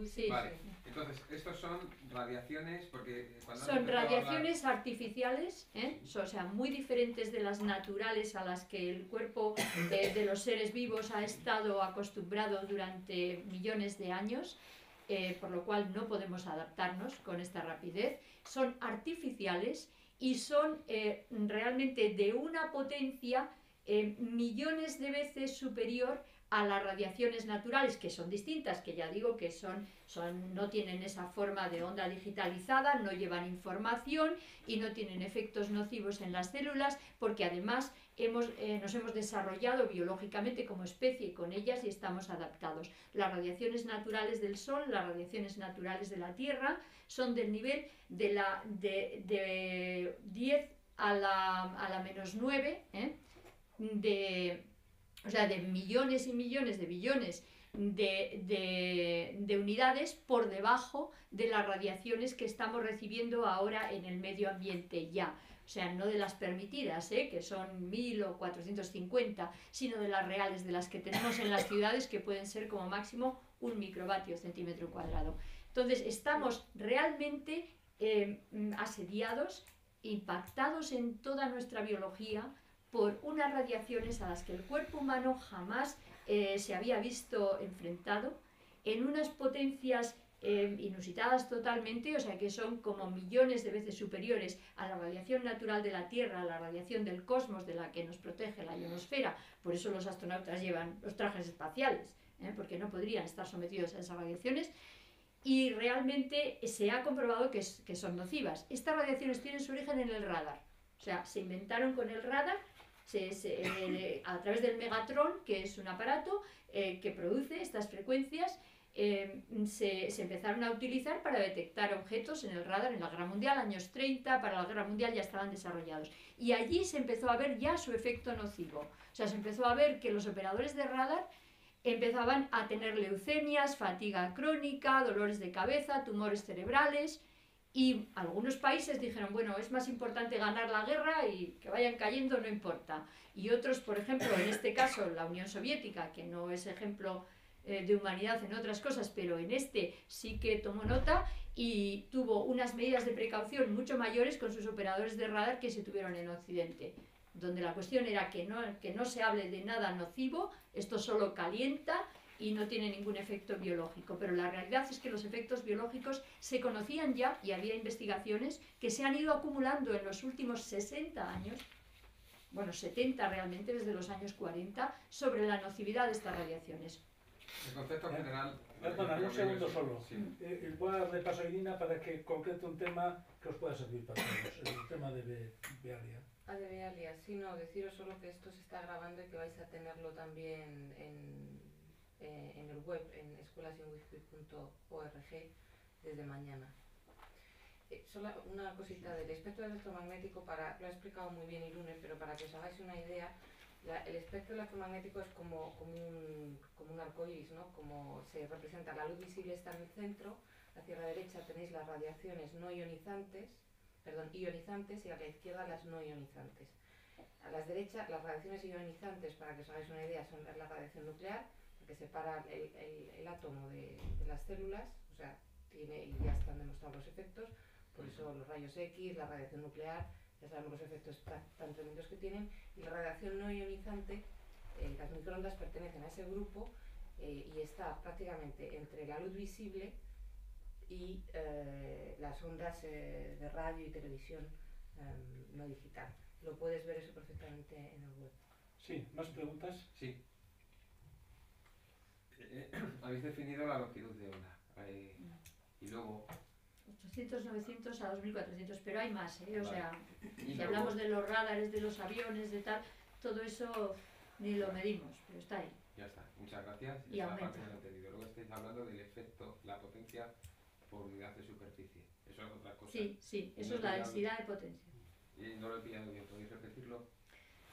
sí. Vale. Entonces, estos son radiaciones, porque Son radiaciones artificiales, ¿eh? o sea, muy diferentes de las naturales a las que el cuerpo de los seres vivos ha estado acostumbrado durante millones de años, eh, por lo cual no podemos adaptarnos con esta rapidez. Son artificiales y son eh, realmente de una potencia millones de veces superior a las radiaciones naturales, que son distintas, que ya digo que son, son, no tienen esa forma de onda digitalizada, no llevan información y no tienen efectos nocivos en las células, porque además hemos, eh, nos hemos desarrollado biológicamente como especie con ellas y estamos adaptados. Las radiaciones naturales del Sol, las radiaciones naturales de la Tierra, son del nivel de, la, de, de 10 a la, a la menos 9, ¿eh? De o sea, de millones y millones de billones de, unidades por debajo de las radiaciones que estamos recibiendo ahora en el medio ambiente ya. O sea, no de las permitidas, ¿eh? que son 1000 o 450, sino de las reales, de las que tenemos en las ciudades, que pueden ser como máximo un microvatio centímetro cuadrado. Entonces, estamos realmente eh, asediados, impactados en toda nuestra biología por unas radiaciones a las que el cuerpo humano jamás eh, se había visto enfrentado, en unas potencias eh, inusitadas totalmente, o sea que son como millones de veces superiores a la radiación natural de la Tierra, a la radiación del cosmos de la que nos protege la ionosfera. Por eso los astronautas llevan los trajes espaciales, ¿eh? porque no podrían estar sometidos a esas radiaciones. Y realmente se ha comprobado que, que son nocivas. Estas radiaciones tienen su origen en el radar. O sea, se inventaron con el radar eh, a través del Megatron, que es un aparato eh, que produce estas frecuencias, eh, se, se, empezaron a utilizar para detectar objetos en el radar en la Guerra Mundial, años 30, para la Guerra Mundial ya estaban desarrollados. Y allí se empezó a ver ya su efecto nocivo. O sea, se empezó a ver que los operadores de radar empezaban a tener leucemias, fatiga crónica, dolores de cabeza, tumores cerebrales, y algunos países dijeron, bueno, es más importante ganar la guerra y que vayan cayendo no importa. Y otros, por ejemplo, en este caso la Unión Soviética, que no es ejemplo eh, de humanidad en otras cosas, pero en este sí que tomó nota y tuvo unas medidas de precaución mucho mayores con sus operadores de radar que se tuvieron en Occidente, donde la cuestión era que no, que no se hable de nada nocivo, esto solo calienta y no tiene ningún efecto biológico. Pero la realidad es que los efectos biológicos se conocían ya y había investigaciones que se han ido acumulando en los últimos 60 años bueno, 70 realmente desde los años 40, sobre la nocividad de estas radiaciones. El concepto Eh, general... Perdona, un segundo solo. Sí. Eh, voy a darle paso a Irina para que concrete un tema que os pueda servir para todos, el tema de Be- Bealia. Ah, de Bealia, sí, no, deciros solo que esto se está grabando y que vais a tenerlo también en, eh, en el web, en escuelasinwifi.org desde mañana. Eh, solo una cosita del espectro electromagnético, para, lo ha explicado muy bien Irune, pero para que os hagáis una idea, la- el espectro electromagnético es como, como un, como un arco iris, ¿no? Como se representa, la luz visible está en el centro, hacia la derecha tenéis las radiaciones no ionizantes, perdón, ionizantes y a la izquierda las no ionizantes. A las derechas, las radiaciones ionizantes, para que os hagáis una idea, son la radiación nuclear, que separa el, el- el átomo de, de las células, o sea, tiene, y ya están demostrados los efectos, por eso los rayos X, la radiación nuclear, ya sabemos los efectos tan, tan tremendos que tienen, y la radiación no ionizante, eh, las microondas pertenecen a ese grupo eh, y está prácticamente entre la luz visible y eh, las ondas eh, de radio y televisión em, no digital. Lo puedes ver eso perfectamente en el web. Sí, ¿más preguntas? Sí. Eh, habéis definido la longitud de onda. eh, y luego... 800, 900 a 2400, pero hay más, ¿eh? O Vale. sea, y si luego- hablamos de los radares, de los aviones, de tal, todo eso ni lo medimos, pero está ahí. Ya está, muchas gracias. Y aumenta. Luego estáis hablando del efecto, la potencia por unidad de superficie. Eso es otra cosa. Sí, sí, eso No es la densidad de potencia. Y no lo he pillado bien, ¿podéis repetirlo?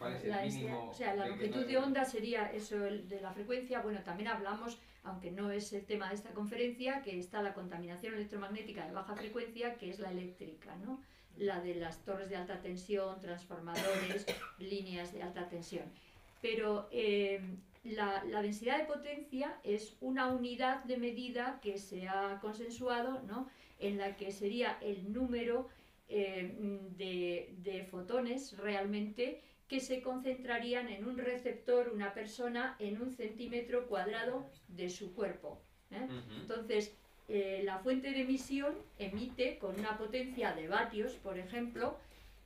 ¿Cuál es La el densidad- mínimo? o sea, la de que longitud de onda sería eso el de la frecuencia. Bueno, también hablamos, aunque no es el tema de esta conferencia, que está la contaminación electromagnética de baja frecuencia, que es la eléctrica, ¿no? La de las torres de alta tensión, transformadores, líneas de alta tensión. Pero eh, la, la densidad de potencia es una unidad de medida que se ha consensuado, ¿no? En la que sería el número eh, de, de fotones realmente que se concentrarían en un receptor, una persona, en un centímetro cuadrado de su cuerpo. ¿eh? Entonces, eh, la fuente de emisión emite con una potencia de vatios, por ejemplo,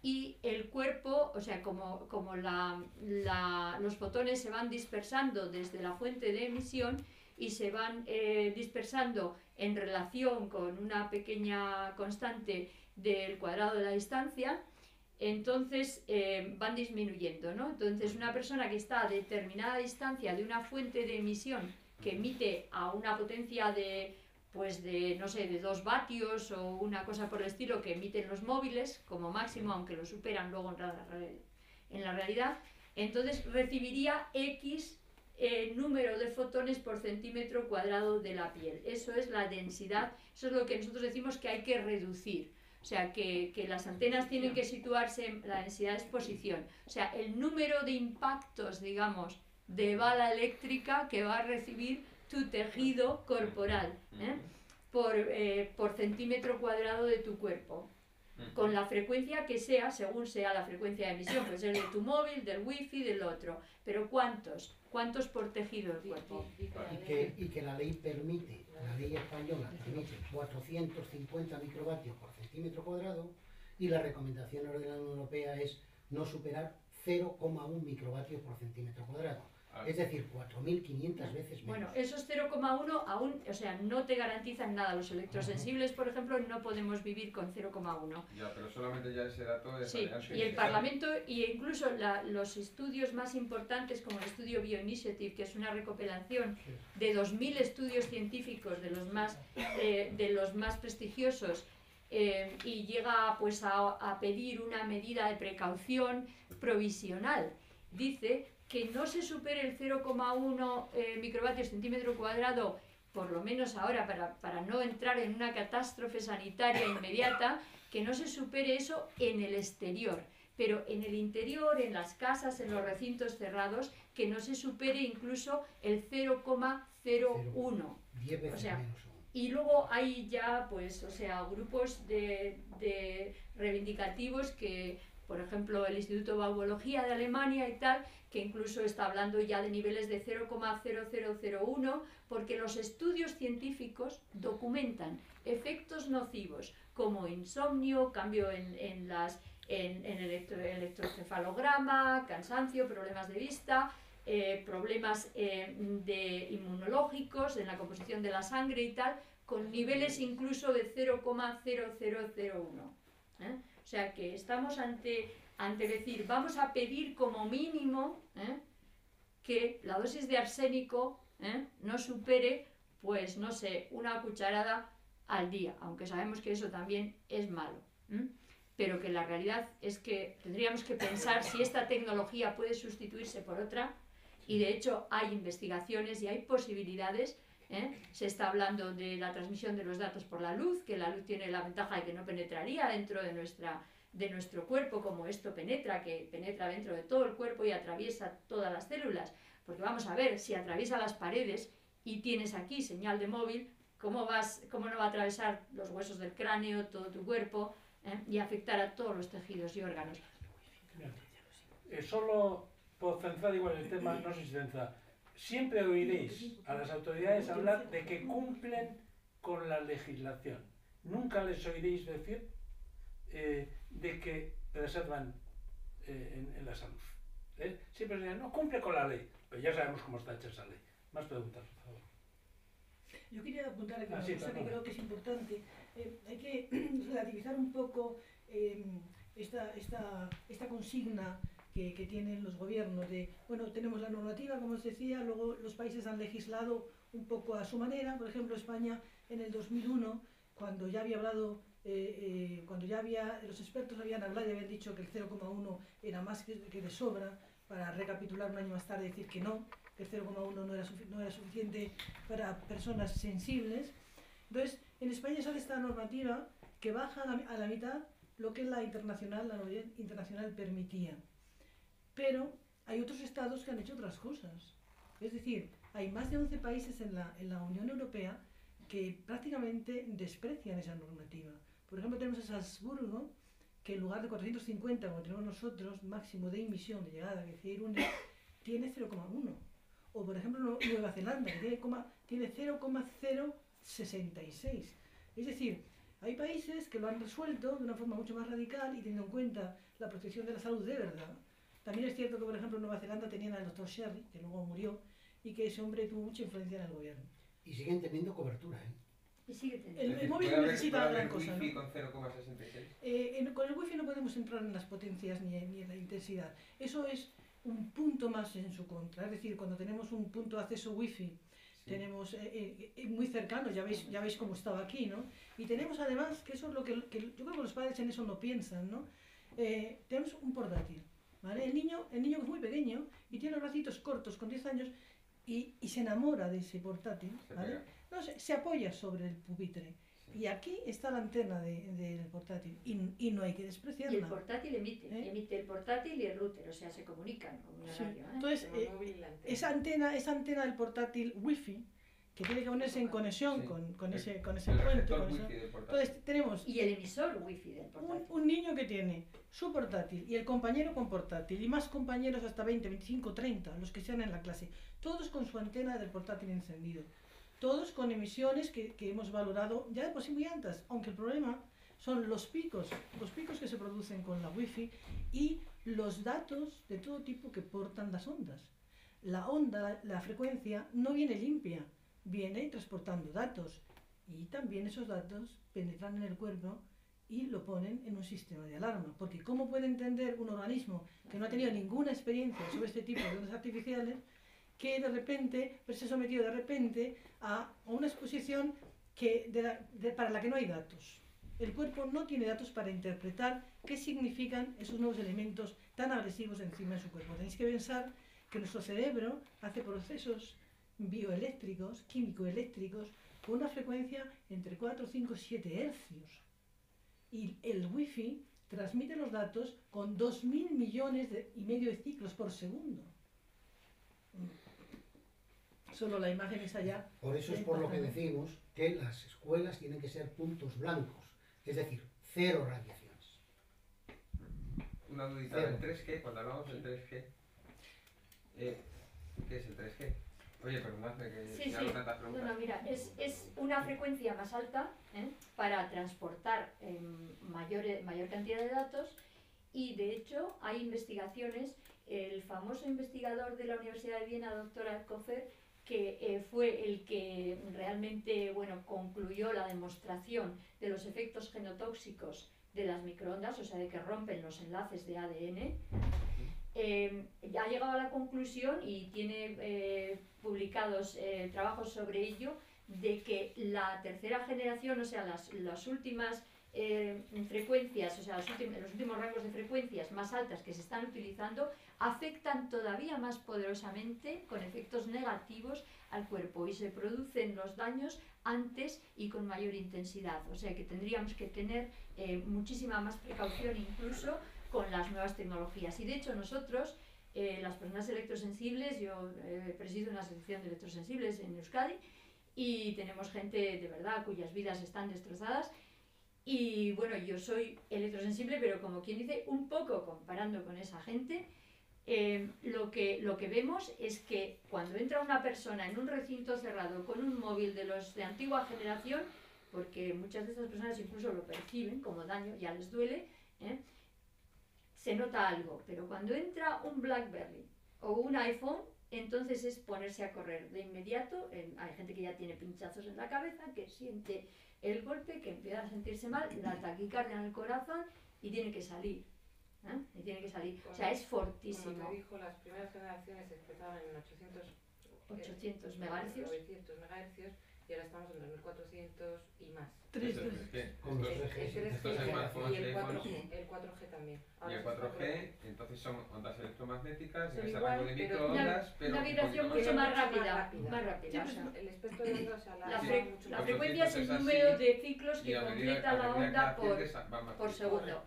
y el cuerpo, o sea, como, como la- la- los fotones se van dispersando desde la fuente de emisión y se van eh, dispersando en relación con una pequeña constante del cuadrado de la distancia, entonces eh, van disminuyendo, ¿no? Entonces una persona que está a determinada distancia de una fuente de emisión que emite a una potencia de pues de, no sé, de 2 vatios o una cosa por el estilo que emiten los móviles como máximo, aunque lo superan luego en la, en la realidad, entonces recibiría X eh, número de fotones por centímetro cuadrado de la piel. Eso es la densidad, eso es lo que nosotros decimos que hay que reducir. O sea, que, que las antenas tienen que situarse en la densidad de exposición. O sea, el número de impactos, digamos, de bala eléctrica que va a recibir tu tejido corporal ¿eh? por, eh, por centímetro cuadrado de tu cuerpo con la frecuencia que sea, según sea la frecuencia de emisión, puede ser de tu móvil, del wifi, del otro. Pero ¿cuántos? ¿Cuántos por tejido el cuerpo? Y que, y que la ley permite, la ley española permite 450 microvatios por centímetro cuadrado y la recomendación de la Unión Europea es no superar 0,1 microvatios por centímetro cuadrado. Ah. Es decir, 4.500 veces menos. Bueno, esos 0,1 aún, o sea, no te garantizan nada. Los electrosensibles, por ejemplo, no podemos vivir con 0,1. Ya, pero solamente ya ese dato es Sí, y el Parlamento, y incluso la- los estudios más importantes, como el estudio BioInitiative, que es una recopilación de 2.000 estudios científicos de los más, eh, de los más prestigiosos, eh, y llega pues a, a pedir una medida de precaución provisional. Dice que no se supere el 0,1 eh, microvatios centímetro cuadrado, por lo menos ahora, para, para no entrar en una catástrofe sanitaria inmediata, que no se supere eso en el exterior. Pero en el interior, en las casas, en los recintos cerrados, que no se supere incluso el 0,01. 10 veces o sea. Y luego hay ya, pues, o sea, grupos de, de reivindicativos que, por ejemplo, el Instituto de Baubología de Alemania y tal, que incluso está hablando ya de niveles de 0,0001, porque los estudios científicos documentan efectos nocivos como insomnio, cambio en, en las, en, en electro, electrocefalograma, cansancio, problemas de vista, eh, problemas eh, de inmunológicos en la composición de la sangre y tal, con niveles incluso de 0,0001. ¿eh? O sea que estamos ante, ante decir, vamos a pedir como mínimo que la dosis de arsénico no supere, pues no sé, una cucharada al día, aunque sabemos que eso también es malo. Pero que la realidad es que tendríamos que pensar si esta tecnología puede sustituirse por otra y de hecho hay investigaciones y hay posibilidades. ¿Eh? Se está hablando de la transmisión de los datos por la luz, que la luz tiene la ventaja de que no penetraría dentro de, nuestra, de nuestro cuerpo como esto penetra, que penetra dentro de todo el cuerpo y atraviesa todas las células. Porque vamos a ver, si atraviesa las paredes y tienes aquí señal de móvil, ¿cómo, vas, cómo no va a atravesar los huesos del cráneo, todo tu cuerpo ¿eh? y afectar a todos los tejidos y órganos? Eh, solo por centrar igual el tema, no sé si siempre oiréis a las autoridades hablar de que cumplen con la legislación. Nunca les oiréis decir eh, de que preservan eh, en, la salud. ¿eh? Siempre dirán, no, cumple con la ley. Pero ya sabemos cómo está hecha esa ley. Más preguntas, por favor. Yo quería apuntar aquí una ah, cosa que creo que es importante. hay que relativizar un poco esta, esta, esta consigna que, tienen los gobiernos de, bueno, tenemos la normativa, como os decía, luego los países han legislado un poco a su manera, por ejemplo, España en el 2001, cuando ya había hablado, eh, eh, cuando ya había, los expertos habían hablado y habían dicho que el 0,1 era más que, de sobra, para recapitular un año más tarde y decir que no, que el 0,1 no era, no era suficiente para personas sensibles. Entonces, en España sale esta normativa que baja a la, mitad lo que la internacional, la internacional permitía. Pero hay otros estados que han hecho otras cosas. Es decir, hay más de 11 países en la, en la Unión Europea que prácticamente desprecian esa normativa. Por ejemplo, tenemos a Salzburgo, que en lugar de 450, como tenemos nosotros, máximo de emisión de llegada, decía Irune, tiene 0,1. O por ejemplo Nueva Zelanda, que tiene 0,066. Es decir, hay países que lo han resuelto de una forma mucho más radical y teniendo en cuenta la protección de la salud de verdad, también es cierto que, por ejemplo, en Nueva Zelanda tenían al doctor Sherry, que luego murió, y que ese hombre tuvo mucha influencia en el gobierno. Y siguen teniendo cobertura, ¿eh? Y sigue teniendo. El, móvil no necesita gran cosa. Wifi con 0,66? Eh, con el wifi no podemos entrar en las potencias ni, ni, en la intensidad. Eso es un punto más en su contra. Es decir, cuando tenemos un punto de acceso wifi, tenemos eh, eh, eh, muy cercano, ya veis, ya veis cómo estaba aquí, ¿no? Y tenemos además, que eso es lo que, que yo creo que los padres en eso no piensan, ¿no? tenemos un portátil. El niño, el niño que es muy pequeño y tiene los bracitos cortos con 10 años y, se enamora de ese portátil, ¿vale? No, se, apoya sobre el pupitre. Y aquí está la antena del portátil y, no hay que despreciarla. Y el portátil emite, ¿Eh? emite el portátil y el router, o sea, se comunican con una radio. ¿eh? Entonces, eh, esa antena, esa antena del portátil wifi que tiene que ponerse en conexión con, con, ese, con ese puente. Entonces tenemos... Y el emisor wifi del portátil. Un, niño que tiene su portátil y el compañero con portátil y más compañeros hasta 20, 25, 30, los que sean en la clase, todos con su antena del portátil encendido. Todos con emisiones que, que hemos valorado ya de por sí muy altas, aunque el problema son los picos, los picos que se producen con la wifi y los datos de todo tipo que portan las ondas. La onda, la frecuencia, no viene limpia viene transportando datos y también esos datos penetran en el cuerpo y lo ponen en un sistema de alarma. Porque ¿cómo puede entender un organismo que no ha tenido ninguna experiencia sobre este tipo de ondas artificiales que de repente pues, se ha sometido de repente a, una exposición que para la que no hay datos? El cuerpo no tiene datos para interpretar qué significan esos nuevos elementos tan agresivos encima de su cuerpo. Tenéis que pensar que nuestro cerebro hace procesos bioeléctricos, químico-eléctricos, con una frecuencia entre 4, 5, 7 hercios. Y el wifi transmite los datos con 2.000 millones y medio de ciclos por segundo. Solo la imagen es allá. Por eso es por lo que decimos que las escuelas tienen que ser puntos blancos, es decir, cero radiaciones. Una dudita, ¿el 3G? Cuando hablamos del 3G, eh, ¿qué es el 3G? Oye, perdonadme que sí, sí. tantas preguntas. Mira, es, es una frecuencia más alta ¿eh? para transportar mayor, mayor cantidad de datos y de hecho hay investigaciones, el famoso investigador de la Universidad de Viena, doctor Alcofer, que eh, fue el que realmente bueno, concluyó la demostración de los efectos genotóxicos de las microondas, o sea, de que rompen los enlaces de ADN, eh, ha llegado a la conclusión y tiene eh, publicados eh, trabajos sobre ello de que la tercera generación, o sea, las, las últimas eh, frecuencias, o sea, los últimos, los últimos rangos de frecuencias más altas que se están utilizando, afectan todavía más poderosamente, con efectos negativos, al cuerpo y se producen los daños antes y con mayor intensidad. O sea que tendríamos que tener eh, muchísima más precaución incluso con las nuevas tecnologías. Y de hecho nosotros, eh, las personas electrosensibles, yo eh, presido una asociación de electrosensibles en Euskadi y tenemos gente de verdad cuyas vidas están destrozadas y bueno, yo soy electrosensible, pero como quien dice, un poco comparando con esa gente, eh, lo, que, lo que vemos es que cuando entra una persona en un recinto cerrado con un móvil de los de antigua generación, porque muchas de estas personas incluso lo perciben como daño, ya les duele, ¿eh? Se nota algo, pero cuando entra un BlackBerry o un iPhone, entonces es ponerse a correr de inmediato. Eh, hay gente que ya tiene pinchazos en la cabeza, que siente el golpe, que empieza a sentirse mal, la taquicardia en el corazón y tiene que salir. ¿eh? Y tiene que salir. O sea, es fortísimo. Como te dijo, las primeras generaciones empezaban en 800, 800 megahercios. 900 megahercios y ahora estamos en 2400 y más. Tres, es que el estos 3G smartphones y el de 4G, iPhone el 4G también. y el se está 4G, entonces son ondas electromagnéticas en Son ese igual, rango de pero microondas, Una, pero una un vibración mucho más rápida. Más rápida. o Sí, sea, el espectro de onda, o sea, la, la, Sí. fre- mucho la frecuencia es el 800 número de ciclos que completa la onda por, segundo.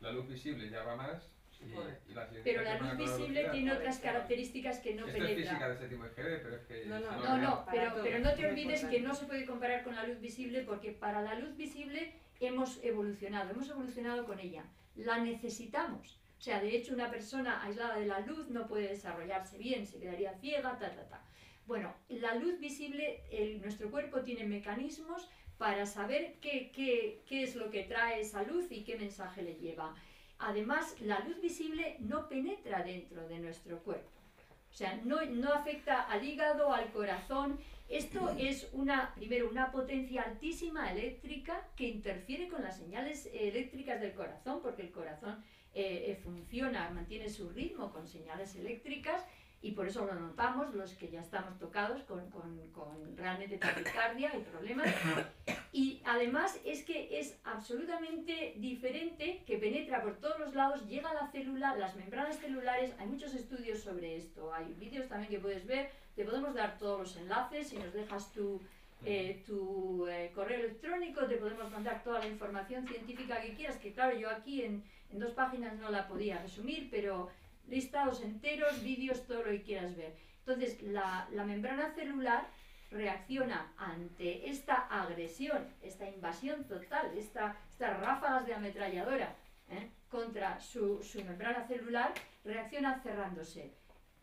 La luz visible ya va más y, Correcto. y la Pero la luz visible tiene otras características que no Esto es física penetra. de séptimo EGB, pero es que... No, no, No, no, pero, pero no te olvides que no se puede comparar con la luz visible porque para la luz visible hemos evolucionado, hemos evolucionado con ella. La necesitamos. O sea, de hecho, una persona aislada de la luz no puede desarrollarse bien, se quedaría ciega, ta, ta, ta. Bueno, la luz visible, el- nuestro cuerpo tiene mecanismos para saber qué, qué, qué es lo que trae esa luz y qué mensaje le lleva. Además, la luz visible no penetra dentro de nuestro cuerpo. O sea, no, no afecta al hígado, al corazón. Esto es una, primero, una potencia altísima eléctrica que interfiere con las señales eléctricas del corazón, porque el corazón eh, eh, funciona, mantiene su ritmo con señales eléctricas y por eso lo notamos los que ya estamos tocados con, con, con realmente taquicardia y problemas. Y además es que es absolutamente diferente, que penetra por todos los lados, llega a la célula, las membranas celulares, hay muchos estudios sobre esto, hay vídeos también que puedes ver, te podemos dar todos los enlaces, si nos dejas tu, eh, tu eh, correo electrónico, te podemos mandar toda la información científica que quieras, que claro, yo aquí en, en dos páginas no la podía resumir, pero listados enteros, vídeos, todo lo que quieras ver. Entonces, la, la membrana celular reacciona ante esta agresión, esta invasión total, esta, estas ráfagas de ametralladora ¿eh? contra su, su membrana celular, reacciona cerrándose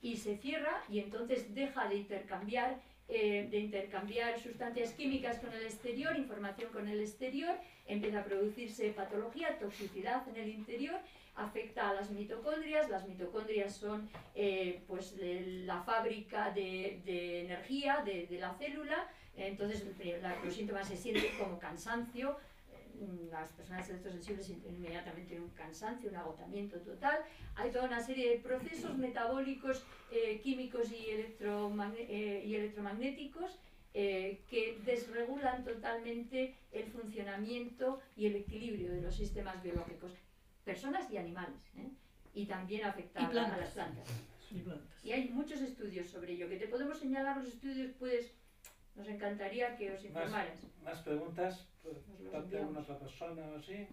y se cierra y entonces deja de intercambiar, eh, de intercambiar sustancias químicas con el exterior, información con el exterior, empieza a producirse patología, toxicidad en el interior, afecta a las mitocondrias, las mitocondrias son eh, pues la fábrica de, energía de, la célula, entonces los síntomas se sienten como cansancio, eh, las personas electrosensibles sienten inmediatamente un cansancio, un agotamiento total. Hay toda una serie de procesos metabólicos, eh, químicos y, electromagnéticos que desregulan totalmente el funcionamiento y el equilibrio de los sistemas biológicos, personas y animales. ¿eh? Y también afecta Y a las plantas. Y plantas. Y hay muchos estudios sobre ello, que te podemos señalar los estudios, pues nos encantaría que os informaras. Más, más preguntas de enviamos. alguna otra persona o así.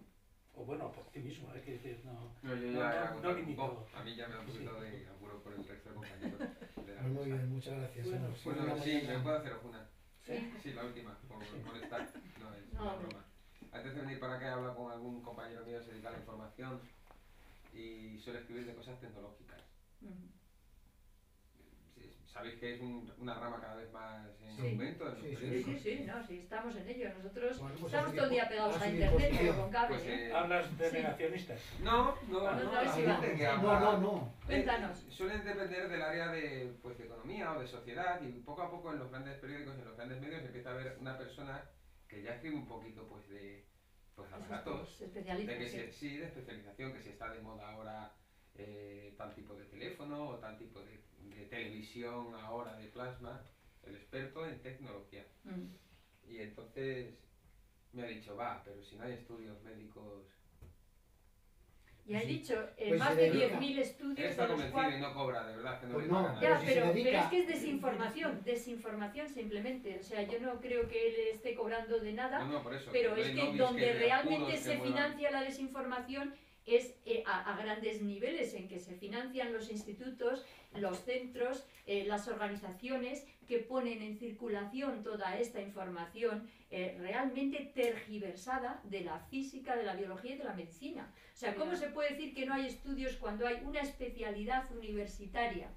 O bueno, por ti mismo, hay que decir, no. No, yo No, ya no, no poco. A mí ya me da un poquito de apuro por el resto de compañeros Pues muy bien, muchas gracias. Bueno, Bueno, Bueno, una sí, mañana- me puedo hacer una. Sí. Sí, la última, por molestar. No es No, una broma. Antes de venir para acá he hablado con algún compañero mío que se dedica a la información y suele escribir de cosas tecnológicas. Sabéis que es un- una rama cada vez más en Sí. aumento. en Sí, sí, Sí, sí, sí, no, sí, estamos en ello. Nosotros Bueno, pues estamos todo el día pegados a internet, pero con cable. Pues, ¿eh? eh, Hablas de Sí. negacionistas. No, no, no, no, No, habla- no, no. Cuéntanos. Eh, suelen depender del área de, pues, de economía o de sociedad y poco a poco en los grandes periódicos, en los grandes medios empieza a haber una persona que ya escribe un poquito pues de pues aparatos, de que si, sí, de especialización, que si está de moda ahora eh, tal tipo de teléfono o tal tipo de, de televisión ahora de plasma, el experto en tecnología. Mm. Y entonces me ha dicho, va, pero si no hay estudios médicos... Y Sí. dicho, eh, Pues más de dedica. 10.000 Él estudios está convencido y no cobra, de verdad, que no Pues no, Ya, nada. Pero pero, se dedica- pero es que es desinformación, desinformación simplemente. O sea, yo no creo que él esté cobrando de nada, No, no, por eso, pero es que donde de realmente que se financia la desinformación es eh, a, a grandes niveles, en que se financian los institutos, los centros, eh, las organizaciones que ponen en circulación toda esta información eh, realmente tergiversada de la física, de la biología y de la medicina. O sea, ¿cómo se puede decir que no hay estudios cuando hay una especialidad universitaria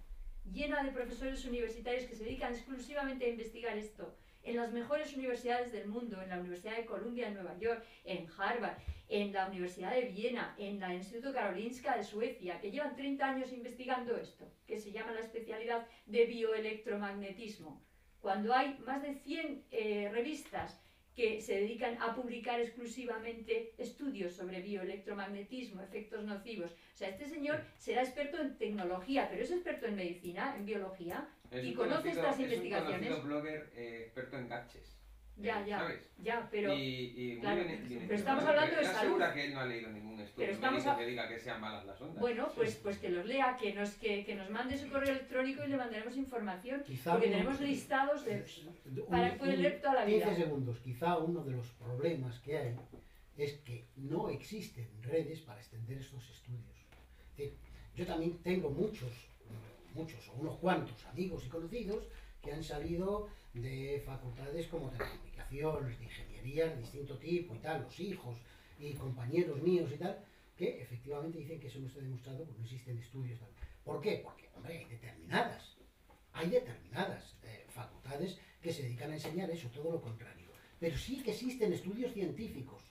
llena de profesores universitarios que se dedican exclusivamente a investigar esto? En las mejores universidades del mundo, en la Universidad de Columbia en Nueva York, en Harvard, en la Universidad de Viena, en la Instituto Karolinska de Suecia, que llevan 30 años investigando esto, que se llama la especialidad de bioelectromagnetismo. Cuando hay más de 100 eh, revistas que se dedican a publicar exclusivamente estudios sobre bioelectromagnetismo, efectos nocivos. O sea, este señor será experto en tecnología, pero es experto en medicina, en biología, Es y conoce estas Es un investigaciones. blogger eh, experto en gadgets. Ya, eh, ya, ¿Sabes? ya, pero... y, y muy claro, bien- bien pero estamos hablando de Estoy salud. segura que él no ha leído ningún estudio Pero estamos médico a- que diga que sean malas las ondas. Bueno, pues, pues que los lea, que nos, que, que nos mande su correo electrónico y le mandaremos información, Quizá porque uno- tenemos listados de... Un- para poder un- leer toda la vida. 15 segundos. Quizá uno de los problemas que hay es que no existen redes para extender estos estudios. Es decir, yo también tengo muchos, muchos o unos cuantos amigos y conocidos que han salido de facultades como telecomunicaciones, de ingeniería de distinto tipo y tal, los hijos y compañeros míos y tal, que efectivamente dicen que eso no está demostrado porque no existen estudios. ¿Por qué? Porque, hombre, hay determinadas hay determinadas eh, facultades que se dedican a enseñar eso, todo lo contrario. Pero sí que existen estudios científicos.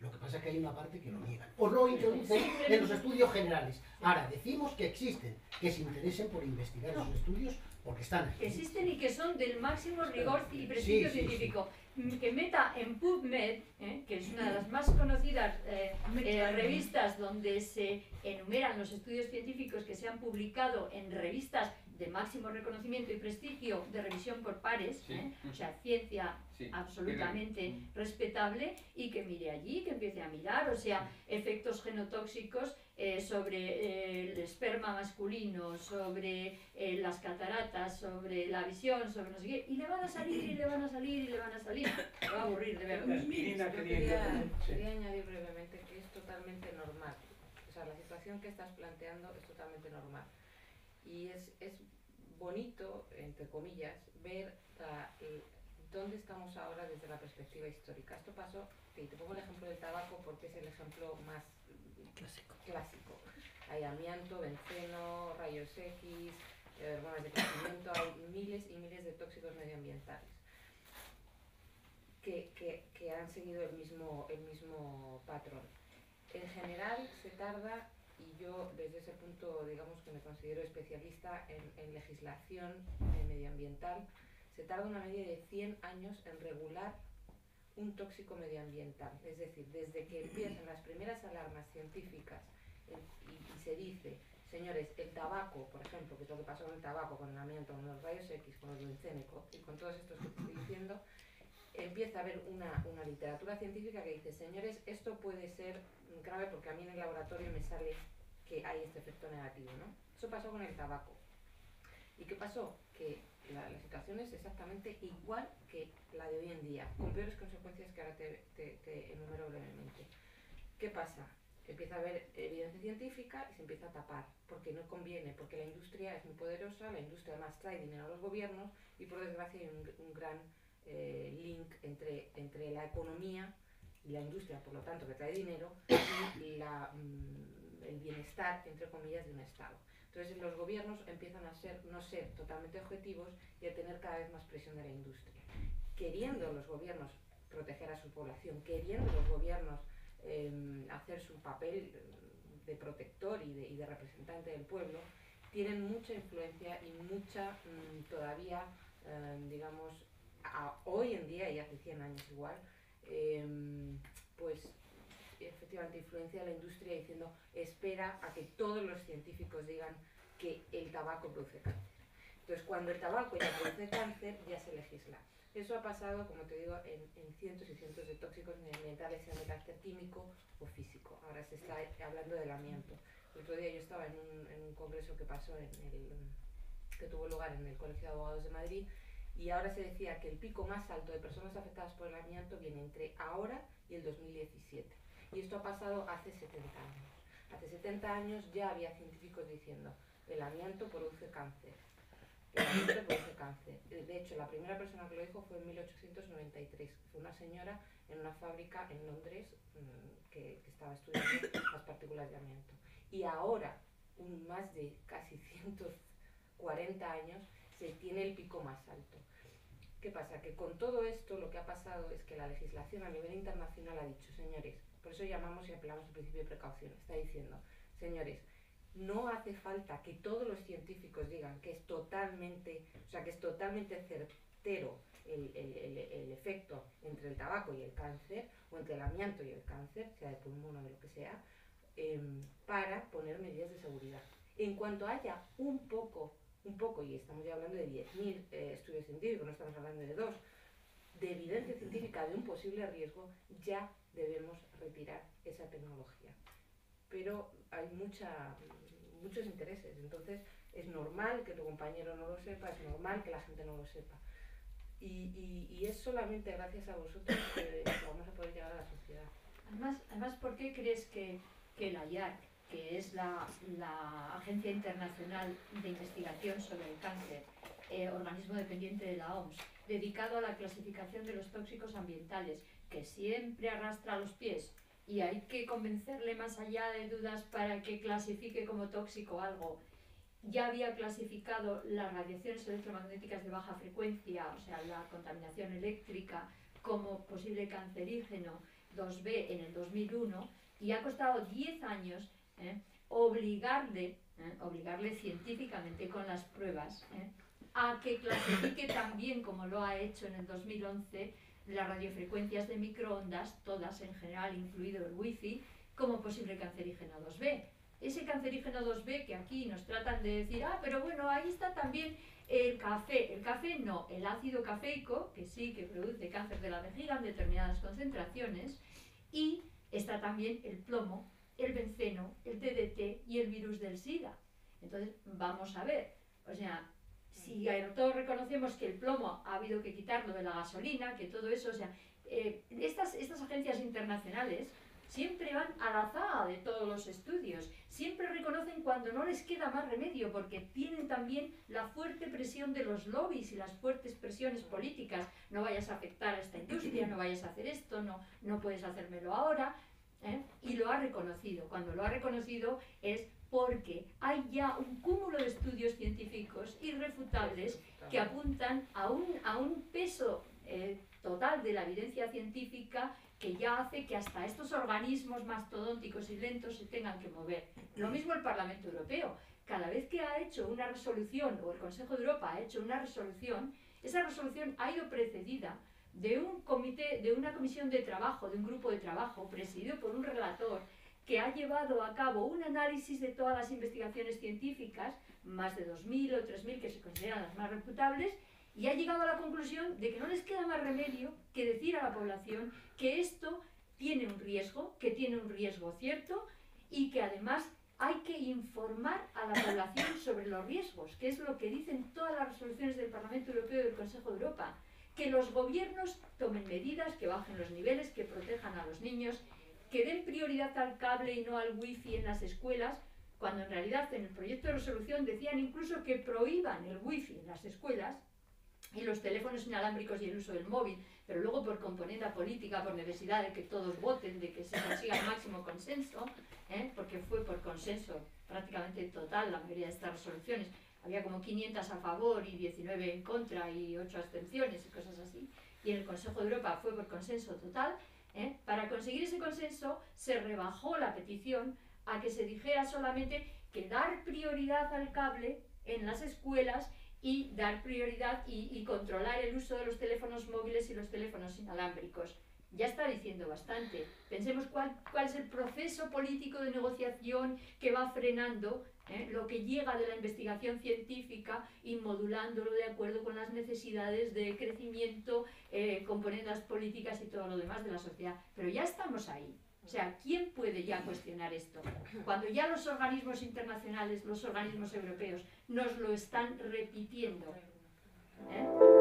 Lo que pasa es que hay una parte que lo niegan. O no introducen en los estudios generales. Ahora, decimos que existen, que se interesen por investigar esos estudios porque están que aquí. existen y que son del máximo rigor y prestigio Sí, sí, científico. Mm, Que meta en PubMed, ¿eh? que es una de las más conocidas eh, eh, revistas donde se enumeran los estudios científicos que se han publicado en revistas de máximo reconocimiento y prestigio de revisión por pares, Sí. ¿eh? o sea, ciencia Sí. absolutamente respetable y que mire allí, que empiece a mirar, o sea, efectos genotóxicos eh, sobre eh, el esperma masculino, sobre eh, las cataratas, sobre la visión, sobre no sé qué, y le van a salir, y le van a salir, y le van a salir. Me va a aburrir, de verdad. Yo quería quería añadir brevemente que es totalmente normal. O sea, la situación que estás planteando es totalmente normal. Y es, es bonito, entre comillas, ver la- el- dónde estamos ahora desde la perspectiva histórica. Esto pasó, y te pongo el ejemplo del tabaco porque es el ejemplo más Clásico. clásico. Hay amianto, benceno, rayos X, eh, hormonas de crecimiento, hay miles y miles de tóxicos medioambientales que, que- que han seguido el mismo, el mismo patrón. En general se tarda, y yo desde ese punto digamos que me considero especialista en, legislación medioambiental, se tarda una media de 100 años en regular un tóxico medioambiental. Es decir, desde que empiezan las primeras alarmas científicas y, se dice, señores, el tabaco, por ejemplo, que es lo que pasó con el tabaco, con el amianto, con los rayos X, con el bencénico y con todos estos que estoy diciendo, empieza a haber una, una literatura científica que dice, señores, esto puede ser grave porque a mí en el laboratorio me sale que hay este efecto negativo, ¿no? Eso pasó con el tabaco. ¿Y qué pasó? Que la, la situación es exactamente igual que la de hoy en día, con peores consecuencias que ahora te, te- te enumero brevemente. ¿Qué pasa? Empieza a haber evidencia científica y se empieza a tapar, porque no conviene, porque la industria es muy poderosa, la industria además trae dinero a los gobiernos y por desgracia hay un, un gran eh, link entre, entre la economía y la industria, por lo tanto, que trae dinero, y mm, el bienestar, entre comillas, de un Estado. Entonces los gobiernos empiezan a ser, no ser totalmente objetivos y a tener cada vez más presión de la industria. Queriendo los gobiernos proteger a su población, queriendo los gobiernos eh, hacer su papel de protector y de, y de, representante del pueblo, tienen mucha influencia y mucha mmm, todavía, eh, digamos, a, hoy en día y hace 100 años igual, eh, pues efectivamente influencia la industria diciendo espera a que todos los científicos digan que el tabaco produce cáncer. Entonces, cuando el tabaco ya produce cáncer, ya se legisla. Eso ha pasado, como te digo, en, en cientos y cientos de tóxicos medioambientales, sean de carácter químico o físico. Ahora se está hablando del amianto. El otro día yo estaba en un, en un congreso que pasó en el, que tuvo lugar en el Colegio de Abogados de Madrid y ahora se decía que el pico más alto de personas afectadas por el amianto viene entre ahora y el 2017. Y esto ha pasado hace 70 años. Hace 70 años ya había científicos diciendo el amianto produce cáncer. El amianto produce cáncer. De hecho, la primera persona que lo dijo fue en 1893. Fue una señora en una fábrica en Londres mmm, que, que, estaba estudiando las partículas de amianto. Y ahora, un, más de casi 140 años, se tiene el pico más alto. ¿Qué pasa? Que con todo esto lo que ha pasado es que la legislación a nivel internacional ha dicho, señores, por eso llamamos y apelamos al principio de precaución. Está diciendo, señores, no hace falta que todos los científicos digan que es totalmente, o sea, que es totalmente certero el, el, el, efecto entre el tabaco y el cáncer, o entre el amianto y el cáncer, sea de pulmón o de lo que sea, eh, para poner medidas de seguridad. En cuanto haya un poco, un poco, y estamos ya hablando de 10.000 eh, estudios científicos, no estamos hablando de dos, de evidencia científica de un posible riesgo, ya debemos retirar esa tecnología. Pero hay mucha, muchos intereses, entonces es normal que tu compañero no lo sepa, es normal que la gente no lo sepa. Y, y, y es solamente gracias a vosotros que vamos a poder llegar a la sociedad. Además, además ¿por qué crees que, que la IARC, que es la, la Agencia Internacional de Investigación sobre el Cáncer, eh, organismo dependiente de la OMS, dedicado a la clasificación de los tóxicos ambientales, que siempre arrastra los pies y hay que convencerle más allá de dudas para que clasifique como tóxico algo. Ya había clasificado las radiaciones electromagnéticas de baja frecuencia, o sea, la contaminación eléctrica, como posible cancerígeno 2B en el 2001 y ha costado 10 años ¿eh? obligarle, ¿eh? obligarle científicamente con las pruebas ¿eh? a que clasifique también, como lo ha hecho en el 2011, las radiofrecuencias de microondas, todas en general, incluido el wifi, como posible cancerígeno 2B. Ese cancerígeno 2B que aquí nos tratan de decir, ah, pero bueno, ahí está también el café. El café no, el ácido cafeico, que sí que produce cáncer de la vejiga en determinadas concentraciones, y está también el plomo, el benceno, el DDT y el virus del SIDA. Entonces, vamos a ver, o sea, si todos reconocemos que el plomo ha habido que quitarlo de la gasolina, que todo eso, o sea, eh, estas, estas agencias internacionales siempre van a la zaga de todos los estudios, siempre reconocen cuando no les queda más remedio, porque tienen también la fuerte presión de los lobbies y las fuertes presiones políticas, no vayas a afectar a esta industria, no vayas a hacer esto, no, no puedes hacérmelo ahora, ¿eh? y lo ha reconocido. Cuando lo ha reconocido es porque hay ya un cúmulo de estudios científicos irrefutables que apuntan a un, a un peso eh, total de la evidencia científica que ya hace que hasta estos organismos mastodónticos y lentos se tengan que mover. Lo mismo el Parlamento Europeo. Cada vez que ha hecho una resolución, o el Consejo de Europa ha hecho una resolución, esa resolución ha ido precedida de un comité, de una comisión de trabajo, de un grupo de trabajo presidido por un relator que ha llevado a cabo un análisis de todas las investigaciones científicas, más de 2.000 o 3.000 que se consideran las más reputables, y ha llegado a la conclusión de que no les queda más remedio que decir a la población que esto tiene un riesgo, que tiene un riesgo cierto y que además hay que informar a la población sobre los riesgos, que es lo que dicen todas las resoluciones del Parlamento Europeo y del Consejo de Europa que los gobiernos tomen medidas, que bajen los niveles, que protejan a los niños, que den prioridad al cable y no al wifi en las escuelas, cuando en realidad en el proyecto de resolución decían incluso que prohíban el wifi en las escuelas, y los teléfonos inalámbricos y el uso del móvil, pero luego por componente política, por necesidad de que todos voten, de que se consiga el máximo consenso, ¿eh? porque fue por consenso prácticamente total la mayoría de estas resoluciones, había como 500 a favor y 19 en contra y 8 abstenciones y cosas así, y en el Consejo de Europa fue por consenso total, ¿eh? para conseguir ese consenso se rebajó la petición a que se dijera solamente que dar prioridad al cable en las escuelas y dar prioridad y, controlar el uso de los teléfonos móviles y los teléfonos inalámbricos. Ya está diciendo bastante. Pensemos cuál, cuál es el proceso político de negociación que va frenando ¿eh? lo que llega de la investigación científica y modulándolo de acuerdo con las necesidades de crecimiento, eh, componentes políticas y todo lo demás de la sociedad. Pero ya estamos ahí. O sea, ¿quién puede ya cuestionar esto? Cuando ya los organismos internacionales, los organismos europeos, nos lo están repitiendo. ¿eh?